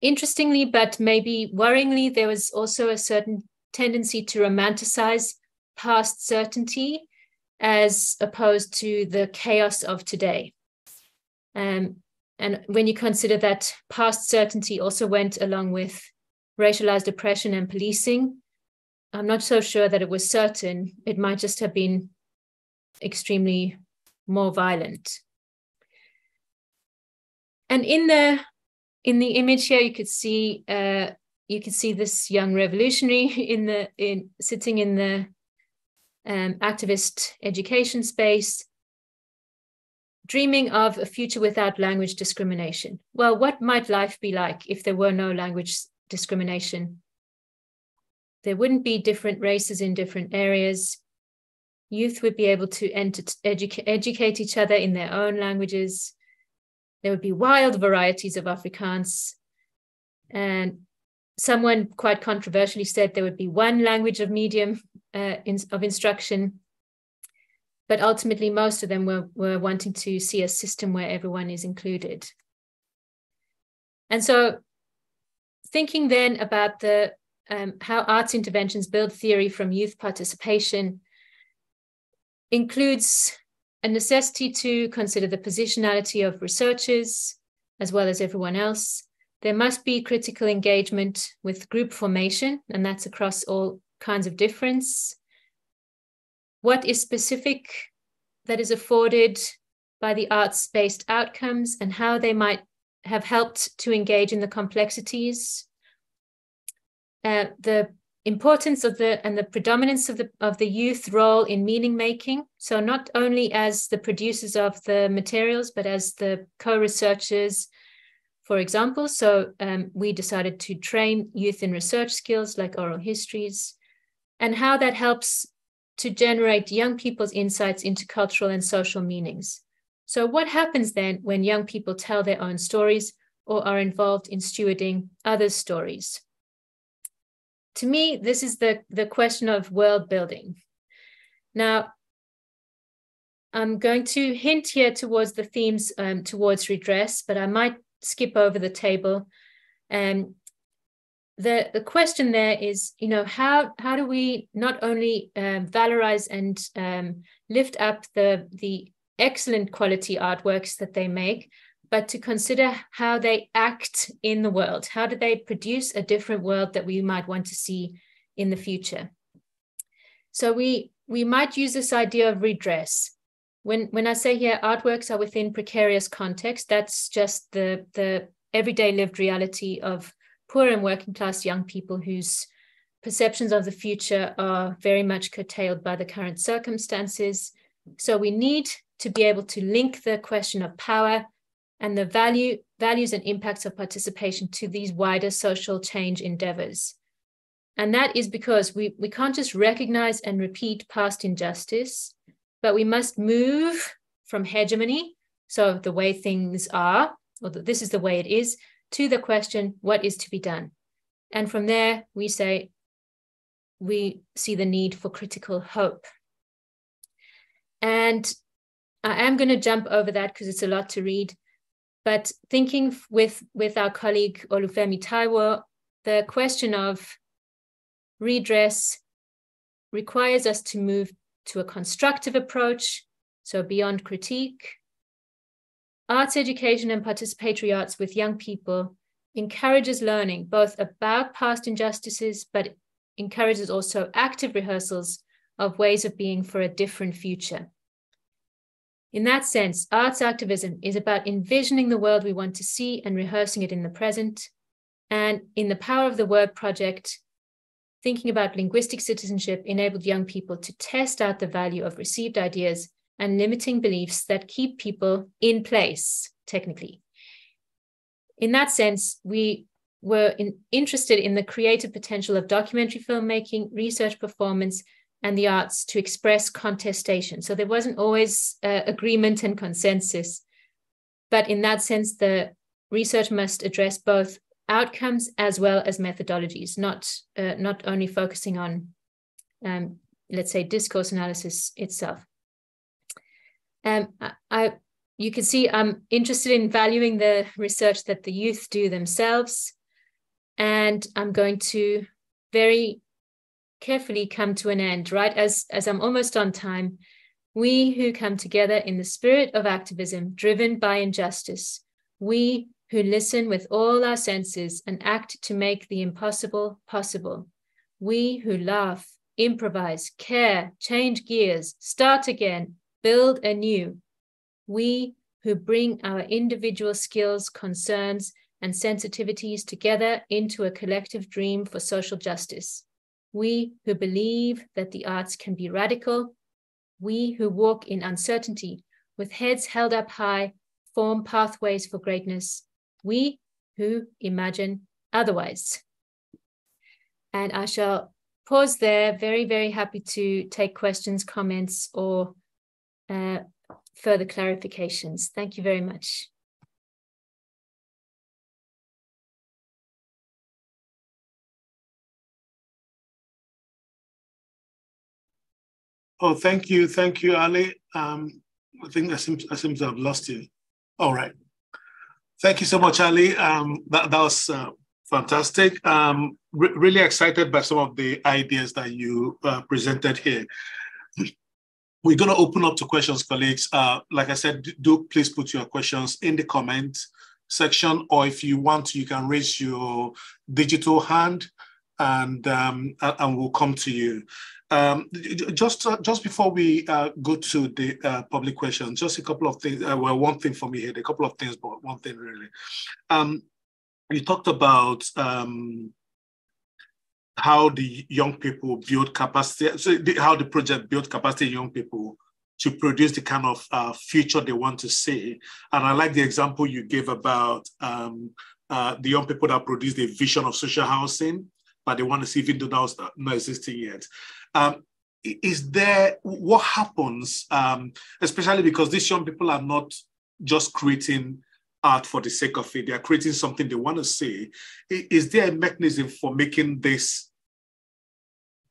interestingly, but maybe worryingly, there was also a certain tendency to romanticize past certainty as opposed to the chaos of today. Um, and when you consider that past certainty also went along with racialized oppression and policing, I'm not so sure that it was certain. It might just have been extremely more violent. And in the in the image here, you could see uh, you could see this young revolutionary in the in sitting in the um, activist education space, dreaming of a future without language discrimination. Well, what might life be like if there were no language discrimination? There wouldn't be different races in different areas. Youth would be able to enter, educa- educate each other in their own languages. There would be wild varieties of Afrikaans. And someone quite controversially said there would be one language of medium uh, in, of instruction but ultimately most of them were, were wanting to see a system where everyone is included. And so thinking then about the um, how arts interventions build theory from youth participation includes a necessity to consider the positionality of researchers as well as everyone else. There must be critical engagement with group formation, and that's across all kinds of difference what is specific that is afforded by the arts based outcomes and how they might have helped to engage in the complexities uh, the importance of the and the predominance of the of the youth role in meaning making so not only as the producers of the materials but as the co-researchers for example so um, we decided to train youth in research skills like oral histories and how that helps to generate young people's insights into cultural and social meanings. So, what happens then when young people tell their own stories or are involved in stewarding others' stories? To me, this is the, the question of world building. Now, I'm going to hint here towards the themes um, towards redress, but I might skip over the table. Um, the, the question there is, you know, how how do we not only um, valorize and um, lift up the the excellent quality artworks that they make, but to consider how they act in the world. How do they produce a different world that we might want to see in the future? So we we might use this idea of redress. When when I say here artworks are within precarious context, that's just the the everyday lived reality of poor and working class young people whose perceptions of the future are very much curtailed by the current circumstances. So we need to be able to link the question of power and the value, values and impacts of participation to these wider social change endeavors. And that is because we, we can't just recognize and repeat past injustice, but we must move from hegemony, so the way things are, or that this is the way it is, to the question, what is to be done? And from there, we say, we see the need for critical hope. And I am going to jump over that because it's a lot to read. But thinking with, with our colleague Olufemi Taiwo, the question of redress requires us to move to a constructive approach, so beyond critique. Arts education and participatory arts with young people encourages learning both about past injustices, but encourages also active rehearsals of ways of being for a different future. In that sense, arts activism is about envisioning the world we want to see and rehearsing it in the present. And in the Power of the Word project, thinking about linguistic citizenship enabled young people to test out the value of received ideas and limiting beliefs that keep people in place, technically. In that sense, we were in, interested in the creative potential of documentary filmmaking, research performance, and the arts to express contestation. So there wasn't always uh, agreement and consensus. But in that sense, the research must address both outcomes as well as methodologies, not, uh, not only focusing on, um, let's say, discourse analysis itself. Um, I, you can see I'm interested in valuing the research that the youth do themselves. And I'm going to very carefully come to an end, right? As, as I'm almost on time, we who come together in the spirit of activism driven by injustice, we who listen with all our senses and act to make the impossible possible, we who laugh, improvise, care, change gears, start again, build anew, we who bring our individual skills, concerns, and sensitivities together into a collective dream for social justice we who believe that the arts can be radical, we who walk in uncertainty with heads held up high, form pathways for greatness, we who imagine otherwise. And I shall pause there, very, very happy to take questions, comments, or uh, further clarifications. Thank you very much. Oh, thank you. Thank you, Ali. Um, I think I seem, I seem to have lost you. All right. Thank you so much, Ali. Um, that, that was uh, fantastic. Um, re really excited by some of the ideas that you uh, presented here. We're going to open up to questions, colleagues. Uh, like I said, do please put your questions in the comment section, or if you want you can raise your digital hand and, um, and we'll come to you. Um, just uh, just before we uh, go to the uh, public questions, just a couple of things. Uh, well, one thing for me here, a couple of things, but one thing really. Um, you talked about um, how the young people build capacity, so the, how the project built capacity in young people to produce the kind of uh, future they want to see. And I like the example you gave about um, uh, the young people that produce the vision of social housing, but they want to see even though not existing yet. Um, is there what happens, um, especially because these young people are not just creating art for the sake of it, they are creating something they want to see. Is there a mechanism for making this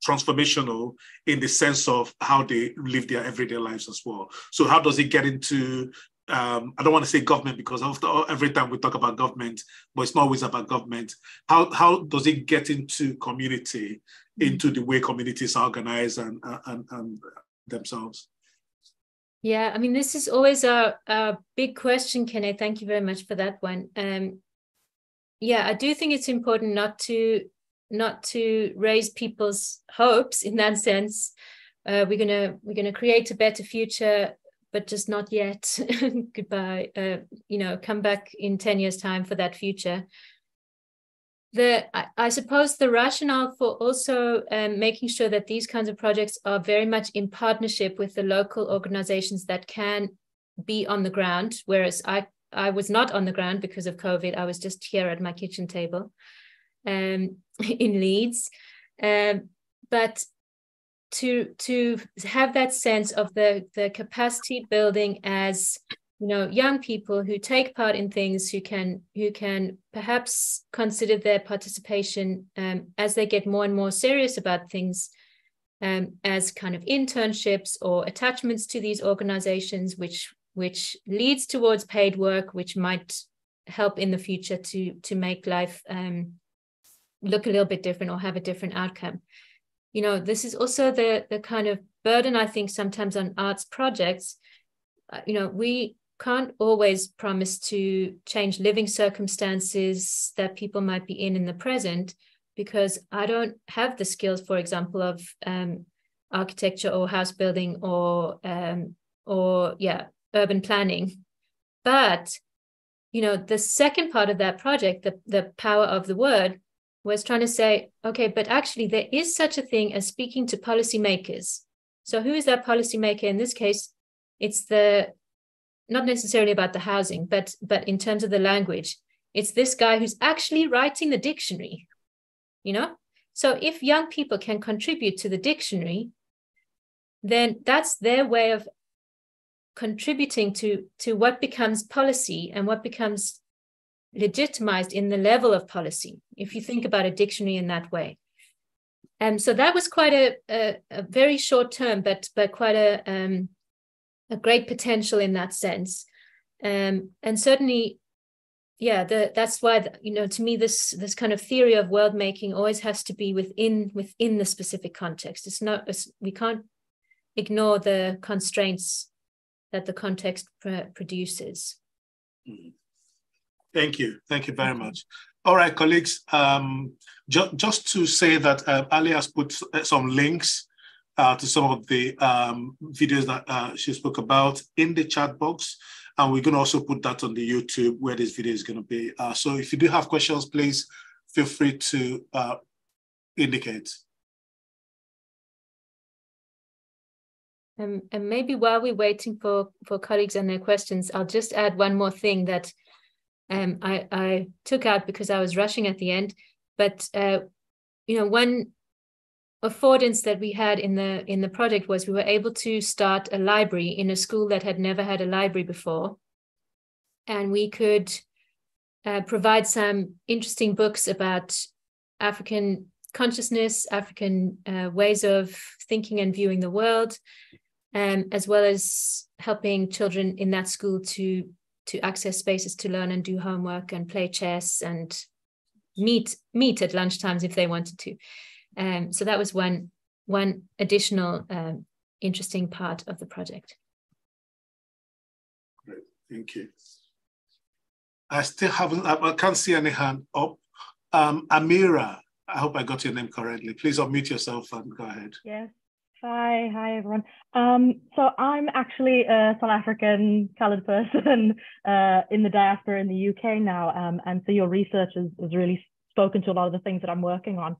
transformational in the sense of how they live their everyday lives as well? So, how does it get into um, I don't want to say government because after every time we talk about government, but it's not always about government. How how does it get into community into the way communities organize and, and, and themselves? Yeah, I mean, this is always a, a big question, Kenny. Thank you very much for that one. Um, yeah, I do think it's important not to not to raise people's hopes in that sense. Uh, we're gonna we're gonna create a better future, but just not yet. Goodbye. Uh, you know, come back in ten years' time for that future the I, suppose the rationale for also um, making sure that these kinds of projects are very much in partnership with the local organizations that can be on the ground whereas i i was not on the ground because of covid. I was just here at my kitchen table um, in leeds. Um, but to to have that sense of the the capacity building as you know young people who take part in things who can who can perhaps consider their participation um, as they get more and more serious about things um, as kind of internships or attachments to these organizations which which leads towards paid work which might help in the future to to make life um, look a little bit different or have a different outcome you know, this is also the the kind of burden I think sometimes on arts projects. Uh, you know, we can't always promise to change living circumstances that people might be in in the present because I don't have the skills, for example, of um, architecture or house building or um, or yeah, urban planning. But you know, the second part of that project, the the power of the word, was trying to say, okay, but actually there is such a thing as speaking to policymakers. So who is that policymaker? In this case, it's the not necessarily about the housing, but but in terms of the language, it's this guy who's actually writing the dictionary. You know, so if young people can contribute to the dictionary, then that's their way of contributing to to what becomes policy and what becomes legitimized in the level of policy if you think about a dictionary in that way and so that was quite a, a, a very short term but but quite a um, a great potential in that sense. Um, and certainly yeah the, that's why the, you know to me this this kind of theory of world making always has to be within within the specific context. It's not it's, we can't ignore the constraints that the context pr- produces. Mm. thank you. Thank you very much. All right colleagues um, ju- just to say that uh, ali has put some links uh, to some of the um, videos that uh, she spoke about in the chat box. And we're going to also put that on the YouTube where this video is going to be. Uh, so if you do have questions, please feel free to uh, indicate. And maybe while we're waiting for, for colleagues and their questions, I'll just add one more thing that um, I, I took out because I was rushing at the end. But, uh, you know, one affordance that we had in the in the project was we were able to start a library in a school that had never had a library before. And we could uh, provide some interesting books about african consciousness african uh, ways of thinking and viewing the world um, as well as helping children in that school to to access spaces to learn and do homework and play chess and meet meet at lunchtimes if they wanted to um, so that was one one additional um, interesting part of the project. Great, thank you. I still haven't, I can't see any hand up. Um, Amira, I hope I got your name correctly. Please unmute yourself and go ahead. Yes. Hi, hi everyone. Um, so I'm actually a South African colored person uh, in the diaspora in the UK now, um, and so your research has, has really spoken to a lot of the things that I'm working on.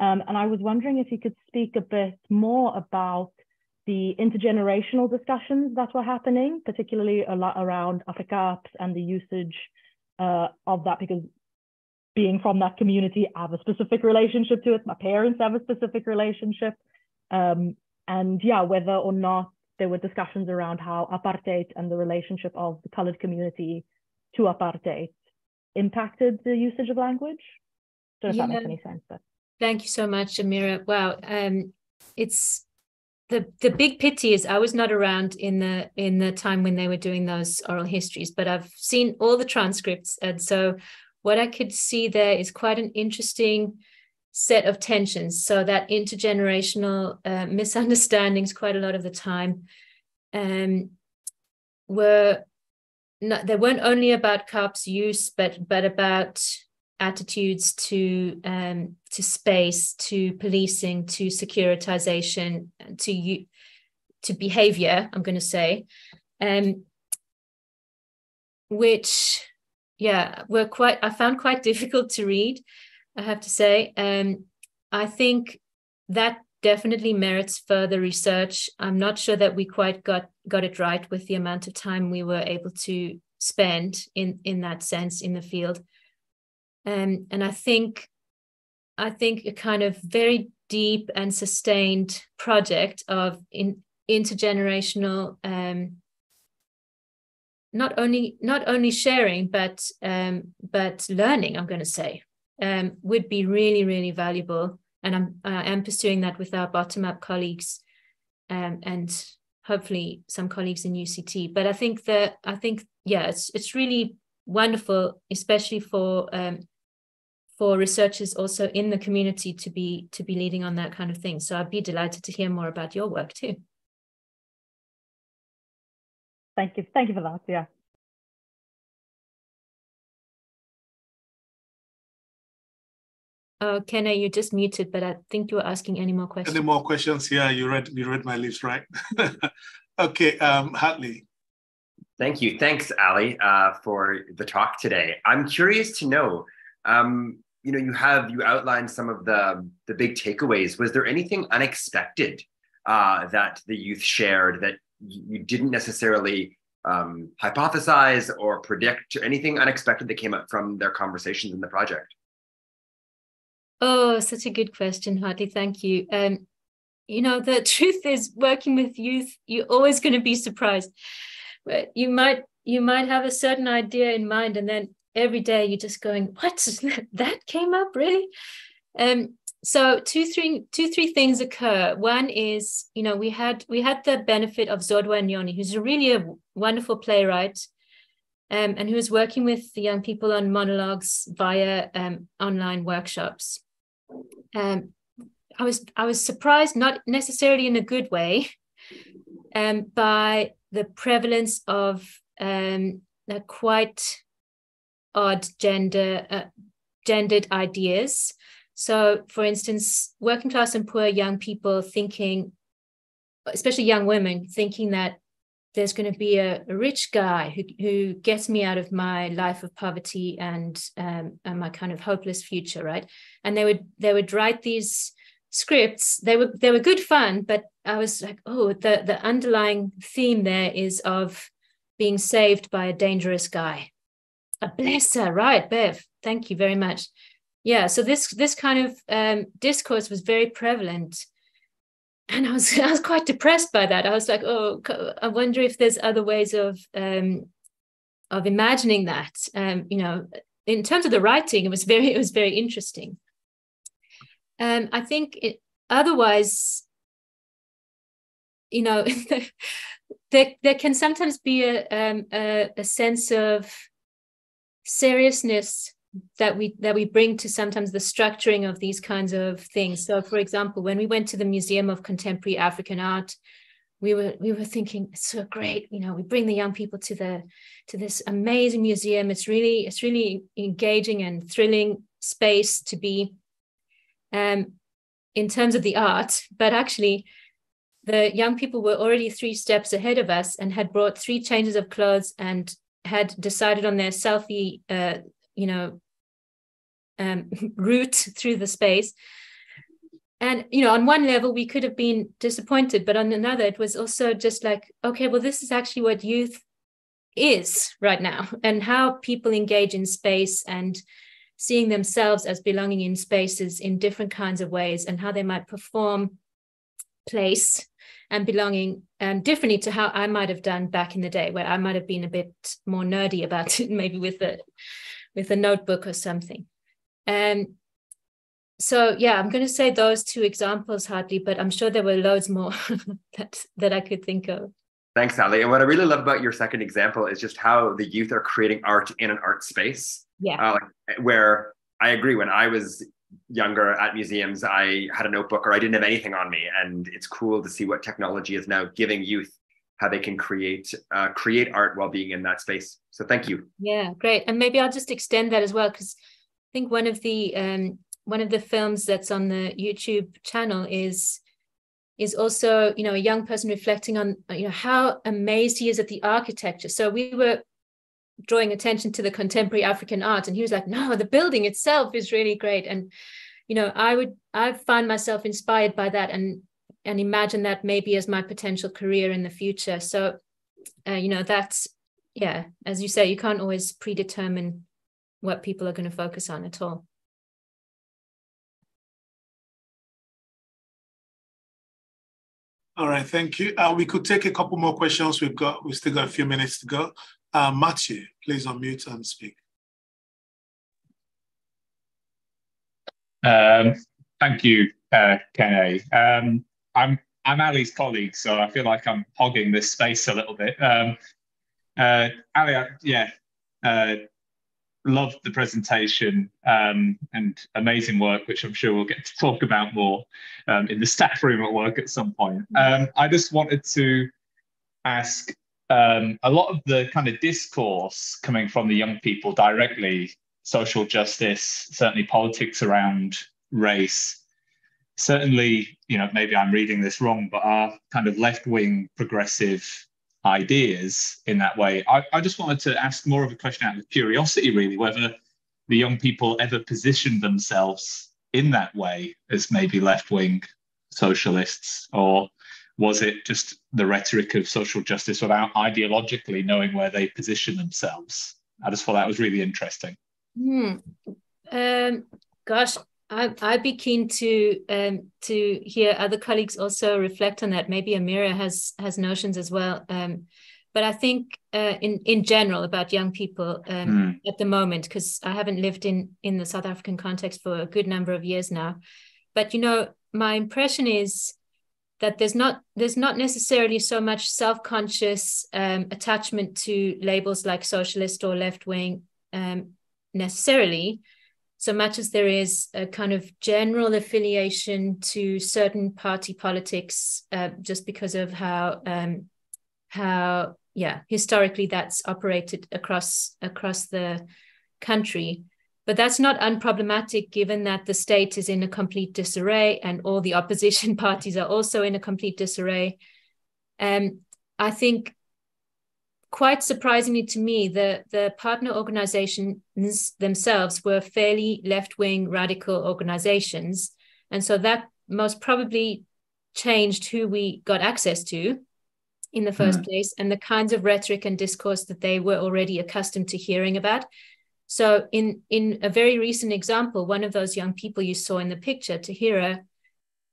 Um, and I was wondering if you could speak a bit more about the intergenerational discussions that were happening, particularly a lot around Afrikaans and the usage uh, of that, because being from that community, I have a specific relationship to it. My parents have a specific relationship. Um, and yeah, whether or not there were discussions around how apartheid and the relationship of the colored community to apartheid impacted the usage of language. Don't know yeah. if that makes any sense, but Thank you so much, Amira. Wow, um, it's the the big pity is I was not around in the in the time when they were doing those oral histories, but I've seen all the transcripts, and so what I could see there is quite an interesting set of tensions. So that intergenerational uh, misunderstandings, quite a lot of the time, um, were not, they weren't only about Kaaps use, but but about attitudes to um, to space, to policing, to securitization, to you, to behavior. I'm going to say, um, which yeah were quite I found quite difficult to read. I have to say, um, I think that definitely merits further research. I'm not sure that we quite got got it right with the amount of time we were able to spend in in that sense in the field. Um, and I think I think a kind of very deep and sustained project of in, intergenerational um, not only not only sharing but um, but learning i'm going to say um, would be really really valuable. And i'm i am pursuing that with our bottom up colleagues um, and hopefully some colleagues in uct but i think that i think yeah it's it's really wonderful especially for um, for researchers also in the community to be to be leading on that kind of thing. So I'd be delighted to hear more about your work too. Thank you. Thank you for that. Yeah. Oh, Kene, you just muted, but I think you were asking any more questions. Any more questions? Yeah, you read you read my lips, right? okay, um, Hartley. Thank you. Thanks, Ali, uh, for the talk today. I'm curious to know, um, you know, you have you outlined some of the the big takeaways. Was there anything unexpected uh, that the youth shared that you didn't necessarily um, hypothesize or predict? Anything unexpected that came up from their conversations in the project? Oh, such a good question, Hartley. Thank you. Um, you know, the truth is, working with youth, you're always going to be surprised. But you might you might have a certain idea in mind, and then every day you're just going, "What? that came up really?" Um, so two, three, two, three things occur. One is, you know, we had we had the benefit of Zodwa Nyoni, who's a really a wonderful playwright, um, and who's working with the young people on monologues via um, online workshops um, I was I was surprised, not necessarily in a good way, um, by the prevalence of um, quite odd gender uh, gendered ideas. So, for instance, working class and poor young people thinking, especially young women, thinking that there's going to be a, a, rich guy who, who gets me out of my life of poverty and, um, and my kind of hopeless future, right? And they would they would write these scripts. They were they were good fun, but I was like, oh, the the underlying theme there is of being saved by a dangerous guy. A blesser, right, Bev? Thank you very much. Yeah, so this this kind of um, discourse was very prevalent and I was I was quite depressed by that. I was like, oh, I wonder if there's other ways of um, of imagining that. Um, you know, in terms of the writing, it was very it was very interesting. Um, I think it, otherwise, you know, there there can sometimes be a, um, a a sense of seriousness that we that we bring to sometimes the structuring of these kinds of things. So, for example, when we went to the Museum of Contemporary African Art, we were we were thinking it's so great. You know, we bring the young people to the to this amazing museum. It's really it's really engaging and thrilling space to be. Um, in terms of the art, but actually, the young people were already three steps ahead of us and had brought three changes of clothes and had decided on their selfie uh, you know um, route through the space. And you know on one level we could have been disappointed but on another it was also just like okay well this is actually what youth is right now and how people engage in space and seeing themselves as belonging in spaces in different kinds of ways and how they might perform place and belonging um, differently to how I might have done back in the day, where I might have been a bit more nerdy about it, maybe with the with a notebook or something. Um, so yeah, I'm going to say those two examples, Hartley, but I'm sure there were loads more that that I could think of. Thanks, Ali. And what I really love about your second example is just how the youth are creating art in an art space. Yeah. Uh, where I agree. When I was younger at museums, I had a notebook or I didn't have anything on me, and it's cool to see what technology is now giving youth how they can create uh, create art while being in that space. So thank you. Yeah, great. And maybe I'll just extend that as well because I think one of the um, one of the films that's on the YouTube channel is is also you know a young person reflecting on you know how amazed he is at the architecture. So we were drawing attention to the contemporary African art, and he was like, "No, the building itself is really great." And you know, I would I find myself inspired by that, and and imagine that maybe as my potential career in the future. So, uh, you know, that's yeah, as you say, you can't always predetermine what people are going to focus on at all. All right, thank you. Uh, we could take a couple more questions. We've got we still got a few minutes to go. Uh, Matthew, please unmute and speak. Um, thank you, uh. Um, I'm I'm Ali's colleague, so I feel like I'm hogging this space a little bit. Um, uh, Ali, I, yeah, uh, loved the presentation um, and amazing work, which I'm sure we'll get to talk about more um, in the staff room at work at some point. Um, I just wanted to ask um, a lot of the kind of discourse coming from the young people directly, social justice, certainly politics around race. Certainly, you know, maybe I'm reading this wrong, but are kind of left wing progressive ideas in that way. I, I just wanted to ask more of a question out of curiosity, really, whether the young people ever positioned themselves in that way as maybe left wing socialists, or was it just the rhetoric of social justice without ideologically knowing where they position themselves? I just thought that was really interesting. Hmm. Um, gosh, I, I'd be keen to um, to hear other colleagues also reflect on that. Maybe Amira has has notions as well. Um, but I think uh, in in general about young people um, mm. at the moment, because I haven't lived in in the South African context for a good number of years now. But you know, my impression is that there's not there's not necessarily so much self conscious um, attachment to labels like socialist or left wing um, necessarily so much as there is a kind of general affiliation to certain party politics, uh, just because of how um, how yeah historically that's operated across across the country. But that's not unproblematic given that the state is in a complete disarray and all the opposition parties are also in a complete disarray. Um, I think quite surprisingly to me, the, the partner organizations themselves were fairly left wing radical organizations. And so that most probably changed who we got access to in the first mm. place and the kinds of rhetoric and discourse that they were already accustomed to hearing about. So, in, in a very recent example, one of those young people you saw in the picture, Tahira,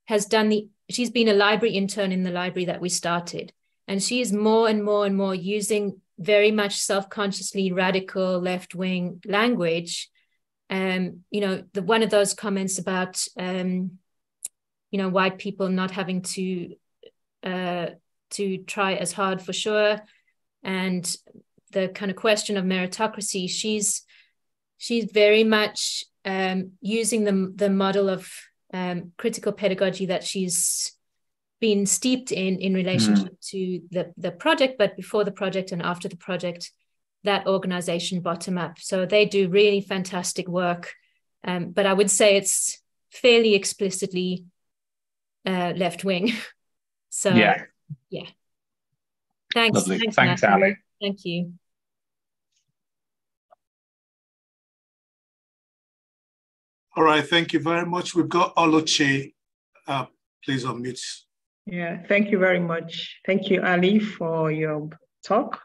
has done the, she's been a library intern in the library that we started. And she is more and more and more using very much self-consciously radical left-wing language. Um, you know, the one of those comments about um, you know, white people not having to uh to try as hard for sure. And the kind of question of meritocracy, she's she's very much um, using the the model of um, critical pedagogy that she's been steeped in in relationship mm. to the the project but before the project and after the project that organization bottom up. So they do really fantastic work. Um, but i would say it's fairly explicitly uh, left wing. So yeah. yeah. Thanks. Lovely. thanks, thanks Ali. thank you all right thank you very much we've got oloche uh, please unmute yeah, thank you very much. Thank you, Ali, for your talk.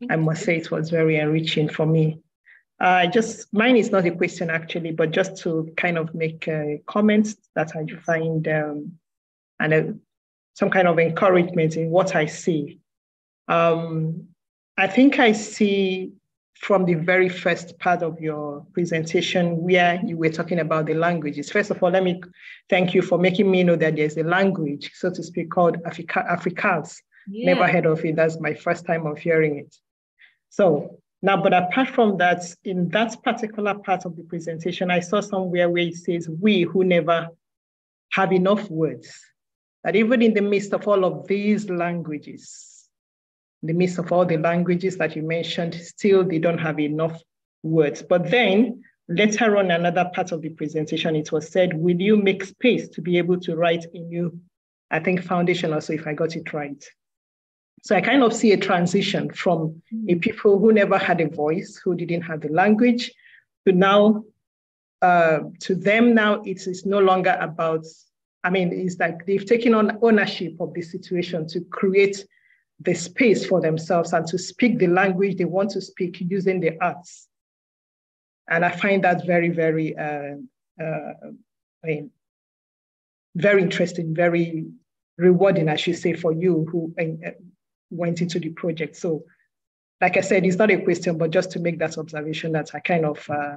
Thank I must you. say it was very enriching for me. Uh, just mine is not a question actually, but just to kind of make a comment that I find um, and a, some kind of encouragement in what I see. Um, I think I see from the very first part of your presentation where you were talking about the languages. First of all, let me thank you for making me know that there's a language, so to speak, called Afrika Afrikaans. Yeah. Never heard of it. That's my first time of hearing it. So now, but apart from that, in that particular part of the presentation, I saw somewhere where it says, we who never have enough words, that even in the midst of all of these languages, in the midst of all the languages that you mentioned, still they don't have enough words. But then later on, another part of the presentation, it was said, will you make space to be able to write a new, I think foundation also, if I got it right. So I kind of see a transition from a hmm. people who never had a voice, who didn't have the language, to now, uh, to them now, it is no longer about, I mean, it's like they've taken on ownership of the situation to create the space for themselves and to speak the language they want to speak using the arts. And I find that very, very, uh, uh, I mean, very interesting, very rewarding, I should say, for you who uh, went into the project. So, like I said, it's not a question, but just to make that observation that I kind of uh,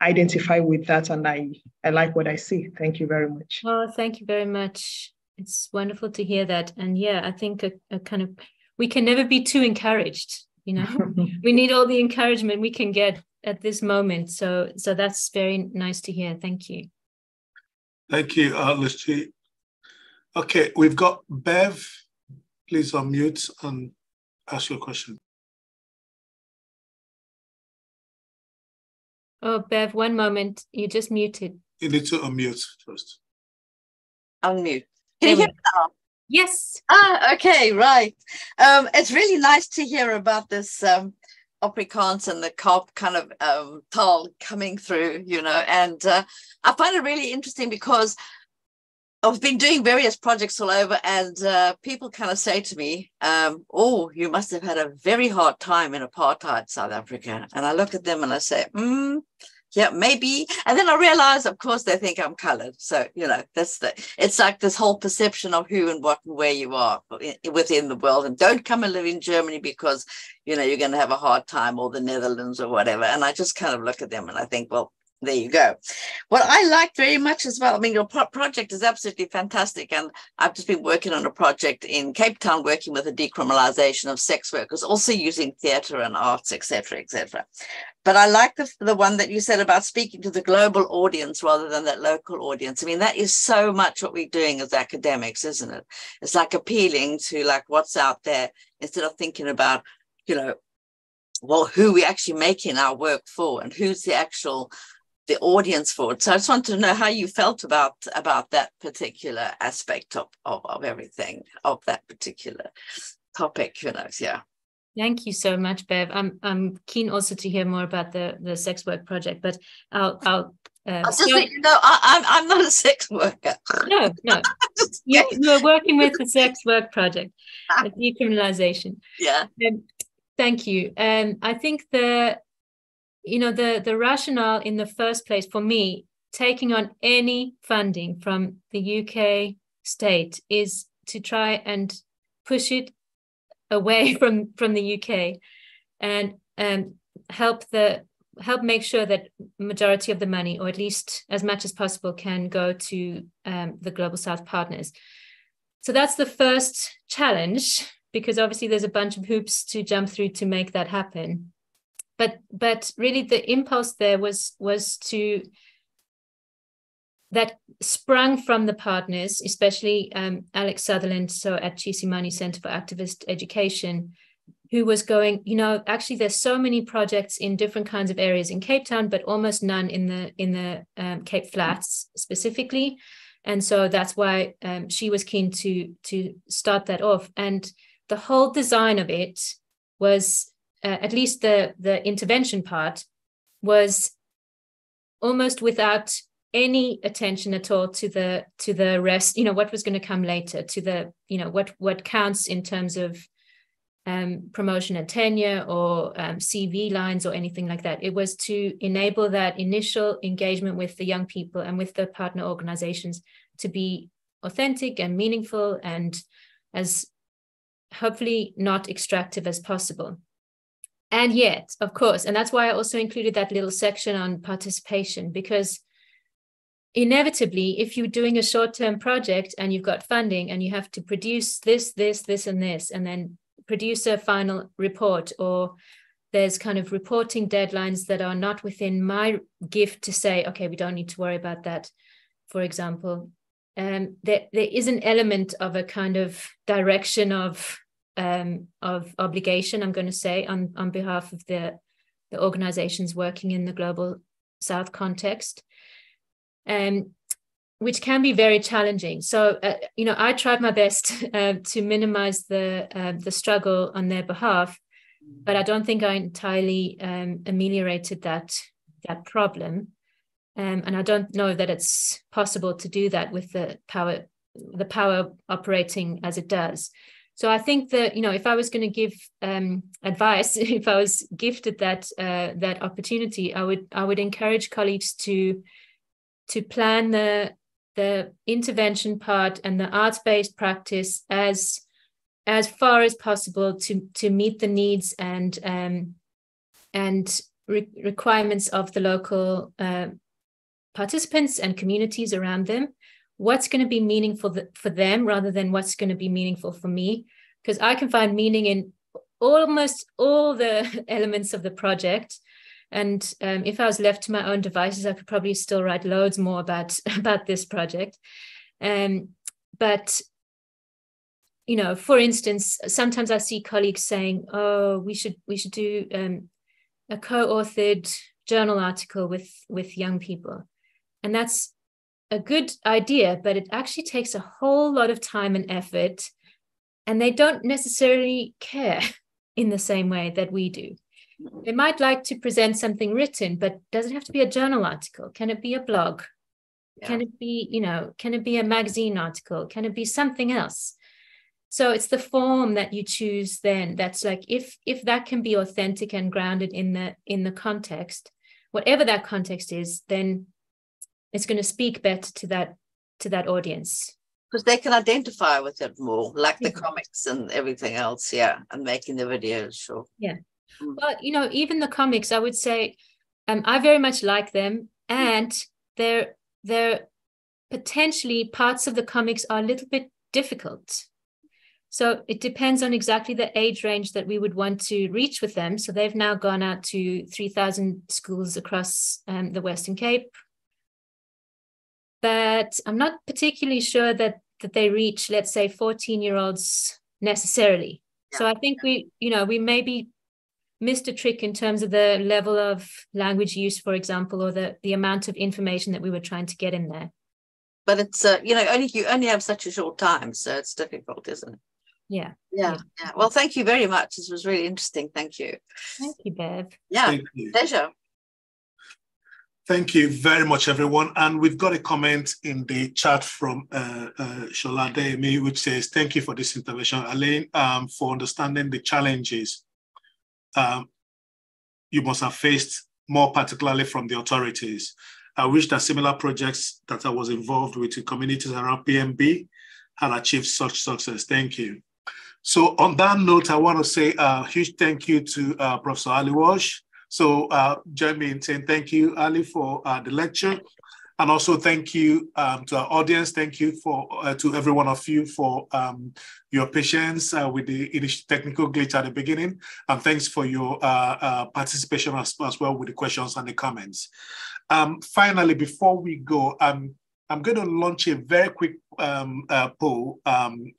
identify with that and I, I like what I see. Thank you very much. Oh, thank you very much. It's wonderful to hear that. And yeah, I think a, a kind of we can never be too encouraged you know we need all the encouragement we can get at this moment. So so that's very nice to hear. Thank you. Thank you, uh, Lucy. Okay, we've got Bev. Please unmute and ask your question. Oh, Bev, one moment. You just muted. You need to unmute first. Unmute. Can you hear me now? Yes. Ah, okay, right. Um, it's really nice to hear about this um, Afrikaans and the COP kind of um, taal coming through, you know, and uh, I find it really interesting because I've been doing various projects all over, and uh, people kind of say to me, um, "Oh, you must have had a very hard time in apartheid South Africa." And I look at them and I say, "Hmm, yeah, maybe." And then I realize, of course, they think I'm coloured. So you know, that's the. It's like this whole perception of who and what and where you are within the world, and don't come and live in Germany because you know you're going to have a hard time, or the Netherlands, or whatever. And I just kind of look at them and I think, well, there you go. What I like very much as well, I mean, your pro- project is absolutely fantastic. And I've just been working on a project in Cape Town, working with the decriminalization of sex workers, also using theatre and arts, etc., etc. But I like the, the one that you said about speaking to the global audience rather than that local audience. I mean, that is so much what we're doing as academics, isn't it? It's like appealing to like what's out there instead of thinking about, you know, well, who we actually making our work for and who's the actual the audience for it. So I just wanted to know how you felt about about that particular aspect of, of, of everything, of that particular topic, you know. Yeah. Thank you so much, Bev. I'm I'm keen also to hear more about the the sex work project, but I'll I'll uh, I'll just let you know, I, am I'm, I'm not a sex worker. No, no. you, you're working with the sex work project, decriminalization. Yeah. Um, thank you. Um, I think the you know the the rationale in the first place for me taking on any funding from the UK state is to try and push it away from from the UK and um, help the help make sure that majority of the money or at least as much as possible can go to um, the global south partners. So that's the first challenge because obviously there's a bunch of hoops to jump through to make that happen but but really the impulse there was was to that sprung from the partners, especially um, Alex Sutherland, so at Tshisimani Center for Activist Education, who was going, you know, actually there's so many projects in different kinds of areas in Cape Town, but almost none in the in the um, Cape Flats specifically, and so that's why um, she was keen to to start that off. And the whole design of it was uh, at least the the intervention part was almost without any attention at all to the to the rest you know what was going to come later to the you know what what counts in terms of um, promotion and tenure or um, cv lines or anything like that. It was to enable that initial engagement with the young people and with the partner organizations to be authentic and meaningful and as hopefully not extractive as possible and yet, of course, and that's why I also included that little section on participation, because inevitably, if you're doing a short term project and you've got funding and you have to produce this, this, this, and this, and then produce a final report, or there's kind of reporting deadlines that are not within my gift to say, okay, we don't need to worry about that, for example. Um, there, there is an element of a kind of direction of um, of obligation, I'm going to say, on, on behalf of the, the organizations working in the global South context, um, which can be very challenging. So, uh, you know, I tried my best uh, to minimize the, uh, the struggle on their behalf, but I don't think I entirely um, ameliorated that, that problem. Um, and I don't know that it's possible to do that with the power the power operating as it does. So I think that you know, if I was going to give um, advice, if I was gifted that uh, that opportunity, I would I would encourage colleagues to to plan the the intervention part and the arts based practice as as far as possible to to meet the needs and um, and re- requirements of the local uh, participants and communities around them what's going to be meaningful for them rather than what's going to be meaningful for me. Because i can find meaning in almost all the elements of the project. And um, if I was left to my own devices, I could probably still write loads more about, about this project. Um, but you know, for instance, sometimes I see colleagues saying, "Oh, we should we should do um, a co-authored journal article with with young people," and that's a good idea, but it actually takes a whole lot of time and effort, and they don't necessarily care in the same way that we do. Mm-hmm. They might like to present something written, but does it have to be a journal article? Can it be a blog? Yeah. Can it be, you know, can it be a magazine article? Can it be something else? So it's the form that you choose then. That's like if if that can be authentic and grounded in the in the context, whatever that context is, then it's going to speak better to that to that audience. Because they can identify with it more like the comics and everything else yeah and making the videos sure. Yeah. Mm. well you know even the comics i would say um, i very much like them and they're they're potentially parts of the comics are a little bit difficult. So it depends on exactly the age range that we would want to reach with them. So they've now gone out to 3000 schools across um, the western cape but I'm not particularly sure that that they reach, let's say, 14 year olds necessarily. Yeah. So I think we, you know, we maybe missed a trick in terms of the level of language use, for example, or the the amount of information that we were trying to get in there. But it's uh, you know, only you only have such a short time, so it's difficult, isn't it? Yeah. Yeah. Yeah. yeah. Well, thank you very much. This was really interesting. Thank you. Thank you, Bev. Yeah. Pleasure. Thank you very much, everyone. And we've got a comment in the chat from uh, uh, Shola Demi, which says, thank you for this intervention, Elaine, um, for understanding the challenges um, you must have faced, more particularly from the authorities. I wish that similar projects that I was involved with in communities around PMB had achieved such success. Thank you. So on that note, I want to say a huge thank you to uh, Professor Ali Walsh, so uh, join me in saying thank you, Ali, for uh, the lecture. And also thank you um, to our audience. Thank you for uh, to every one of you for um, your patience uh, with the technical glitch at the beginning. And thanks for your uh, uh, participation as, as, well with the questions and the comments. Um, finally, before we go, um, I'm going to launch a very quick um, poll um,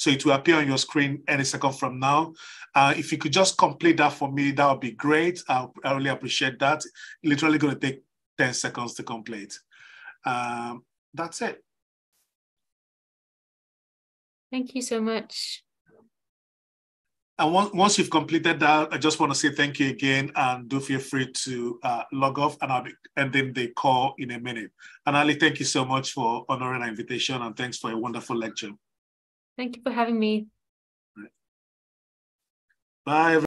so it will appear on your screen any second from now. Uh, if you could just complete that for me, that would be great. I, I really appreciate that. Literally going to take 10 seconds to complete. Um, that's it. Thank you so much. And once you've completed that, I just want to say thank you again and do feel free to uh, log off and I'll be ending the call in a minute. And Ali, thank you so much for honoring our invitation and thanks for a wonderful lecture. Thank you for having me. Bye.